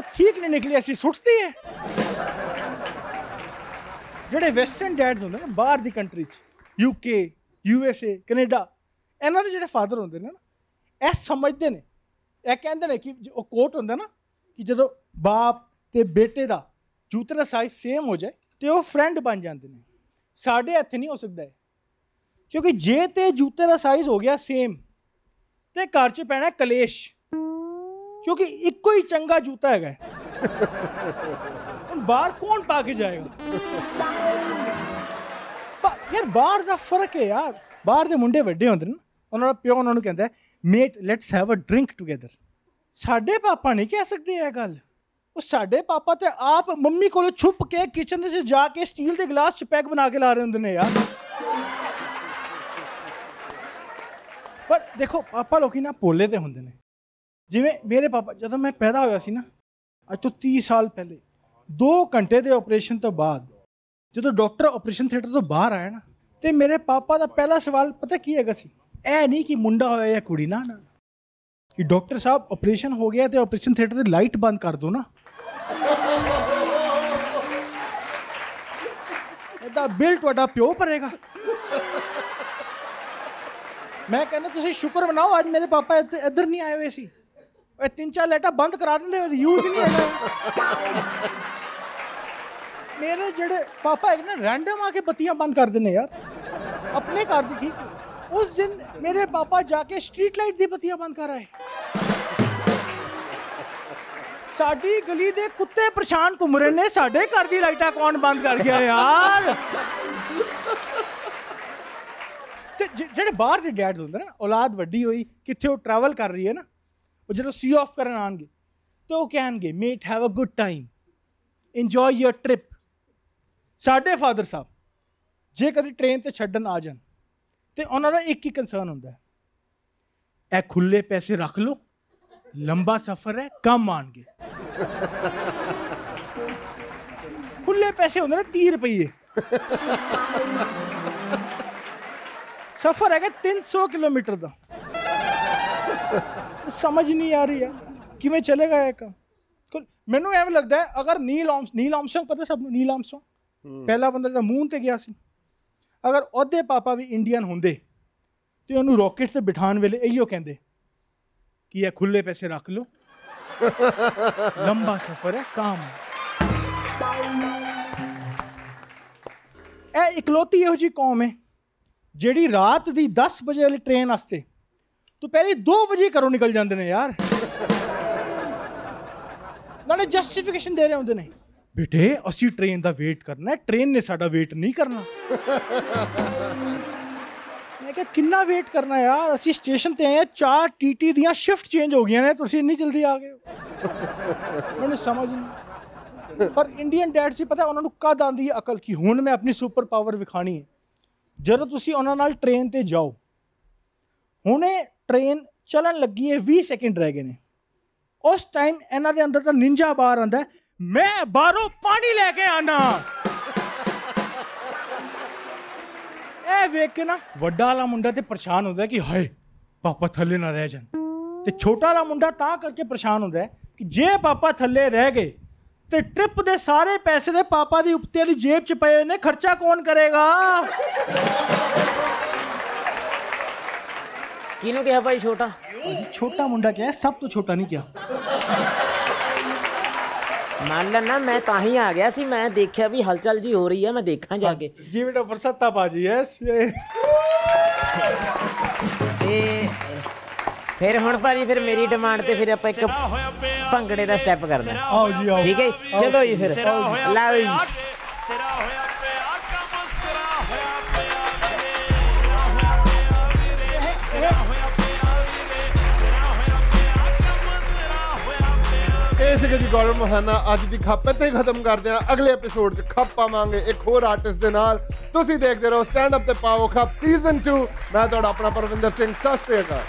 ਉਹ ਠੀਕ ਨਹੀਂ ਨਿਕਲੀ ਅਸੀਂ ਸੁੱਟਦੀ ਹੈ ਜਿਹੜੇ ਵੈਸਟਰਨ ਡੈਡਸ ਹੁੰਦੇ ਨੇ ਬਾਹਰ ਦੀ ਕੰਟਰੀ 'ਚ ਯੂਕੇ ਯੂਐਸਏ ਕੈਨੇਡਾ ਇਹਨਾਂ ਦੇ ਜਿਹੜੇ ਫਾਦਰ ਹੁੰਦੇ ਨੇ ਨਾ ਇਹ ਸਮਝਦੇ ਨੇ ਇਹ ਕਹਿੰਦੇ ਨੇ ਕਿ ਜੋ ਉਹ ਕੋਟ ਹੁੰਦਾ ਨਾ ਕਿ ਜਦੋਂ ਬਾਪ ਤੇ ਬੇਟੇ ਦਾ ਜੂਤੇ ਦਾ ਸਾਈਜ਼ ਸੇਮ ਹੋ ਜਾਏ ਤੇ ਉਹ ਫਰੈਂਡ ਬਣ ਜਾਂਦੇ ਨੇ ਸਾਡੇ ਇੱਥੇ ਨਹੀਂ ਹੋ ਸਕਦਾ ਇਹ ਕਿਉਂਕਿ ਜੇ ਤੇ ਜੂਤੇ ਦਾ ਸਾਈਜ਼ ਹੋ ਗਿਆ ਸੇਮ ਤੇ ਘਰ 'ਚ ਪੈਣਾ ਕਲੇਸ਼ ਕਿਉਂਕਿ ਇੱਕੋ ਹੀ ਚੰਗਾ ਜੂਤਾ ਹੈਗਾ ਹੁਣ ਬਾਹਰ ਕੌਣ ਪਾ ਕੇ ਜਾਏਗਾ ਪਰ ਯਾਰ ਬਾਹਰ ਦਾ ਫ਼ਰਕ ਹੈ ਯਾਰ ਬਾਹਰ ਦੇ ਮੁੰਡੇ ਵੱਡੇ ਹੁੰਦੇ ਨੇ ਉਹਨਾਂ ਦਾ ਪਿਓ ਉਹਨਾਂ ਨੂੰ ਕਹਿੰਦਾ mate let's have a drink together ਸਾਡੇ ਪਾਪਾ ਨਹੀਂ ਕਹਿ ਸਕਦੇ ਇਹ ਗੱਲ ਉਹ ਉਹ ਸਾਡੇ ਪਾਪਾ ਤੇ ਆਪ ਮੰਮੀ ਕੋਲੋਂ ਛੁਪ ਕੇ ਕਿਚਨ ਵਿੱਚ ਜਾ ਕੇ ਸਟੀਲ ਦੇ ਗਲਾਸ ਚ ਪੈਕ ਬਣਾ ਕੇ ਲਾ ਰਹੇ ਹੁੰਦੇ ਨੇ ਯਾਰ ਪਰ ਦੇਖੋ ਪਾਪਾ ਲੋਕੀ ਨਾ ਭੋਲੇ ਤੇ ਹੁੰਦੇ ਨੇ ਜਿਵੇਂ ਮੇਰੇ ਪਾਪਾ, ਜਦੋਂ ਮੈਂ ਪੈਦਾ ਹੋਇਆ ਸੀ ਨਾ, ਅੱਜ ਤੋਂ 30 ਸਾਲ ਪਹਿਲੇ 2 ਘੰਟੇ ਦੇ ਆਪਰੇਸ਼ਨ ਤੋਂ ਬਾਅਦ, ਜਦੋਂ ਡਾਕਟਰ ਆਪਰੇਸ਼ਨ ਥੀਏਟਰ ਤੋਂ ਬਾਹਰ ਆਇਆ ਨਾ, ਤੇ ਮੇਰੇ ਪਾਪਾ ਦਾ ਪਹਿਲਾ ਸਵਾਲ ਪਤਾ ਕੀ ਹੈਗਾ ਸੀ? ਇਹ ਨਹੀਂ ਕਿ ਮੁੰਡਾ ਹੋਇਆ ਜਾਂ ਕੁੜੀ ਨਾ ਨਾ, ਕਿ ਡਾਕਟਰ ਸਾਹਿਬ ਆਪਰੇਸ਼ਨ ਹੋ ਗਿਆ ਤੇ ਆਪਰੇਸ਼ਨ ਥੀਏਟਰ ਦੀ ਲਾਈਟ ਬੰਦ ਕਰ ਦਿਓ ਨਾ। ਇਹਦਾ ਬਿੱਲ ਤੁਹਾਡਾ ਪਿਓ ਭਰੇਗਾ। ਮੈਂ ਕਹਿੰਦਾ, ਤੁਸੀਂ ਸ਼ੁਕਰ ਮਨਾਓ, ਅੱਜ ਮੇਰੇ ਪਾਪਾ ਇੱਥੇ, ਇੱਧਰ ਨਹੀਂ ਆਏ ਹੋਏ ਸੀ। ਇਹ ਤਿੰਨ ਚਾਰ ਲਾਈਟਾਂ ਬੰਦ ਕਰਾ ਦਿੰਦੇ ਯੂਜ਼ ਨਹੀਂ ਹੈਗਾ। ਮੇਰੇ ਜਿਹੜੇ ਪਾਪਾ ਹੈਗੇ ਨਾ ਰੈਂਡਮ ਆ ਕੇ ਬੱਤੀਆਂ ਬੰਦ ਕਰ ਦਿੰਦੇ ਯਾਰ। ਆਪਣੇ ਘਰ ਦੀ ਠੀਕ ਉਸ ਦਿਨ ਮੇਰੇ ਪਾਪਾ ਜਾ ਕੇ ਸਟਰੀਟ ਲਾਈਟ ਦੀ ਬੱਤੀਆਂ ਬੰਦ ਕਰ ਆਏ। ਸਾਡੀ ਗਲੀ ਦੇ ਕੁੱਤੇ ਪਰੇਸ਼ਾਨ ਘੁੰਮ ਰਹੇ ਨੇ, ਸਾਡੇ ਘਰ ਦੀ ਲਾਈਟਾਂ ਕੌਣ ਬੰਦ ਕਰ ਗਿਆ ਯਾਰ? ਤੇ ਜਿਹੜੇ ਬਾਹਰ ਦੇ ਡੈਡਸ ਹੁੰਦੇ ਨਾ ਔਲਾਦ ਵੱਡੀ ਹੋਈ, ਕਿੱਥੇ ਉਹ ਟਰੈਵਲ ਕਰ ਰਹੀ ਹੈ ਨਾ ਉਹ ਜਦੋਂ ਸੀ ਆਫ ਕਰਨ ਆਣਗੇ ਤੇ ਉਹ ਕਹਿਣਗੇ mate have a good time enjoy your trip ਸਾਡੇ ਫਾਦਰ ਸਾਹਿਬ ਜੇ ਕਦੀ ਟ੍ਰੇਨ ਤੇ ਛੱਡਣ ਆ ਜਾਣ ਤੇ ਉਹਨਾਂ ਦਾ ਇੱਕ ਹੀ ਕੰਸਰਨ ਹੁੰਦਾ ਹੈ ਇਹ ਖੁੱਲੇ ਪੈਸੇ ਰੱਖ ਲਓ ਲੰਬਾ ਸਫ਼ਰ ਹੈ ਕੰਮ ਆਣਗੇ ਖੁੱਲੇ ਪੈਸੇ ਹੁੰਦੇ ਨੇ 30 ਰੁਪਏ ਸਫ਼ਰ ਹੈਗਾ 300 ਕਿਲੋਮੀਟਰ ਦਾ ਸਮਝ ਨਹੀਂ ਆ ਰਹੀ ਹੈ। ਕਿਵੇਂ ਚੱਲੇਗਾ ਇਹ ਕੰਮ? ਮੈਨੂੰ ਐਵੇਂ ਲੱਗਦਾ ਹੈ ਅਗਰ ਨੀਲ ਆਰਮਸ ਨੀਲ ਆਰਮਸਟਰੋਂਗ ਪਤਾ ਸਭ ਨੂੰ ਨੀਲ ਆਰਮਸਟਰੋਂਗ? ਪਹਿਲਾ ਬੰਦਾ ਜਿਹੜਾ ਮੂਨ ਤੇ ਗਿਆ ਸੀ। ਅਗਰ ਉਹਦੇ ਪਾਪਾ ਵੀ ਇੰਡੀਅਨ ਹੁੰਦੇ ਤੇ ਉਹਨੂੰ ਰਾਕੇਟ ਤੇ ਬਿਠਾਉਣ ਵੇਲੇ ਇਹੀਓ ਕਹਿੰਦੇ ਕਿ ਇਹ ਖੁੱਲੇ ਪੈਸੇ ਰੱਖ ਲਓ। ਲੰਬਾ ਸਫ਼ਰ ਹੈ ਕੰਮ ਇਹ ਇਕਲੌਤੀ ਇਹੋ ਜੀ ਕੌਮ ਹੈ ਜਿਹੜੀ ਰਾਤ ਦੀ 10 ਵਜੇ ਵਾਲੀ ਟ੍ਰੇਨ ਵਾਸਤੇ ਤੂੰ ਪਹਿਲੇ 2 ਵਜੇ ਘਰੋਂ ਨਿਕਲ ਜਾਂਦੇ ਨੇ ਯਾਰ। ਨਾਲੇ ਜਸਟੀਫਿਕੇਸ਼ਨ ਦੇ ਰਹੇ ਹੁੰਦੇ ਨੇ। ਬੇਟੇ ਅਸੀਂ ਟ੍ਰੇਨ ਦਾ ਵੇਟ ਕਰਨਾ ਹੈ ਟ੍ਰੇਨ ਨੇ ਸਾਡਾ ਵੇਟ ਨਹੀਂ ਕਰਨਾ। ਮੈਂ ਕਿਹਾ ਕਿੰਨਾ ਵੇਟ ਕਰਨਾ ਯਾਰ? ਅਸੀਂ ਸਟੇਸ਼ਨ ਤੇ ਆਏ ਹਾਂ, ਚਾਰ ਟੀਟੀ ਦੀਆਂ ਸ਼ਿਫਟ ਚੇਂਜ ਹੋ ਗਈਆਂ ਨੇ ਤੁਸੀਂ ਇੰਨੀ ਜਲਦੀ ਆ ਗਏ ਹੋ। ਮੈਨੂੰ ਸਮਝ ਨਹੀਂ ਪਰ ਇੰਡੀਅਨ ਡੈਡ ਸੀ ਪਤਾ ਉਹਨਾਂ ਨੂੰ ਕਦ ਆਂਦੀ ਹੈ ਅਕਲ ਕਿ ਹੁਣ ਮੈਂ ਆਪਣੀ ਸੁਪਰ ਪਾਵਰ ਵਿਖਾਣੀ ਹੈ। ਜਦੋਂ ਤੁਸੀਂ ਉਹਨਾਂ ਨਾਲ ਟ੍ਰੇਨ ਤੇ ਜਾਓ ਹੁਣੇ ਟ੍ਰੇਨ ਚੱਲਣ ਲੱਗੀ ਹੈ 20 ਸੈਕਿੰਡ ਰਹਿ ਗਏ ਨੇ ਉਸ ਟਾਈਮ ਇਹਨਾਂ ਦੇ ਅੰਦਰ ਤਾਂ ਨਿੰਜਾ ਬਾਹਰ ਆਂਦਾ ਹੈ, ਮੈਂ ਬਾਹਰੋਂ ਪਾਣੀ ਲੈ ਕੇ ਆਣਾ ਇਹ ਵੇਖ ਕੇ ਨਾ ਵੱਡਾ ਵਾਲਾ ਮੁੰਡਾ ਤੇ ਪਰੇਸ਼ਾਨ ਹੁੰਦਾ ਹੈ ਕਿ ਹਾਏ ਪਾਪਾ ਥੱਲੇ ਨਾ ਰਹਿ ਜਾਣ ਤੇ ਛੋਟਾ ਵਾਲਾ ਮੁੰਡਾ ਤਾਂ ਕਰਕੇ ਪਰੇਸ਼ਾਨ ਹੁੰਦਾ ਹੈ ਕਿ ਜੇ ਪਾਪਾ ਥੱਲੇ ਰਹਿ ਗਏ ਤੇ ਟ੍ਰਿਪ ਦੇ ਸਾਰੇ ਪੈਸੇ ਨੇ ਪਾਪਾ ਦੀ ਉੱਤੇ ਵਾਲੀ ਜੇਬ 'ਚ ਪਏ ਹੋਏ ਨੇ ਖਰਚਾ ਕੌਣ ਕਰੇਗਾ ਕਿਹਨੂੰ ਕਿਹਾ ਭਾਈ ਛੋਟਾ? ਭਾਜੀ, ਛੋਟਾ ਮੁੰਡਾ ਕਿਹਾ ਸਭ ਤੋਂ ਛੋਟਾ ਨਹੀਂ ਕਿਹਾ। ਮੰਨ ਲੈਣਾ ਮੈਂ ਤਾਂ ਹੀ ਆ ਗਿਆ ਸੀ ਮੈਂ ਦੇਖਿਆ ਵੀ ਹਲਚਲ ਜੀ ਹੋ ਰਹੀ ਹੈ ਮੈਂ ਦੇਖਾਂ ਜਾ ਕੇ। ਜੀ ਬੇਟਾ ਫਰਸਤਾ ਬਾਜੀ ਯੈਸ ਤੇ ਫਿਰ ਹੁਣ ਭਾਜੀ ਫਿਰ ਮੇਰੀ ਡਿਮਾਂਡ ਤੇ ਫਿਰ ਆਪਾਂ ਇੱਕ ਭੰਗੜੇ ਦਾ ਸਟੈਪ ਕਰਦੇ ਹਾਂ। ਆਓ ਜੀ ਆਓ। ਠੀਕ ਹੈ? ਚਲੋ ਜੀ ਫਿਰ। ਲਓ ਜੀ ਸਿਰਾ ਹੋਇਆ ਇਹ ਸੀਗਾ ਜੀ ਗੌਰਵ ਮਹਾਨਾ ਅੱਜ ਦੀ ਖੱਪ ਇੱਥੇ ਹੀ ਖਤਮ ਕਰਦੇ ਹਾਂ। ਅਗਲੇ ਐਪੀਸੋਡ 'ਚ ਖੱਪ ਪਾਵਾਂਗੇ ਇੱਕ ਹੋਰ ਆਰਟਿਸਟ ਦੇ ਨਾਲ। ਤੁਸੀਂ ਦੇਖਦੇ ਰਹੋ ਸਟੈਂਡ ਅਪ ਤੇ ਪਾਓ ਖੱਪ ਸੀਜ਼ਨ 2 ਮੈਂ ਤੁਹਾਡਾ ਆਪਣਾ ਪਰਵਿੰਦਰ ਸਿੰਘ, ਸਤਿ ਸ਼੍ਰੀ ਅਕਾਲ।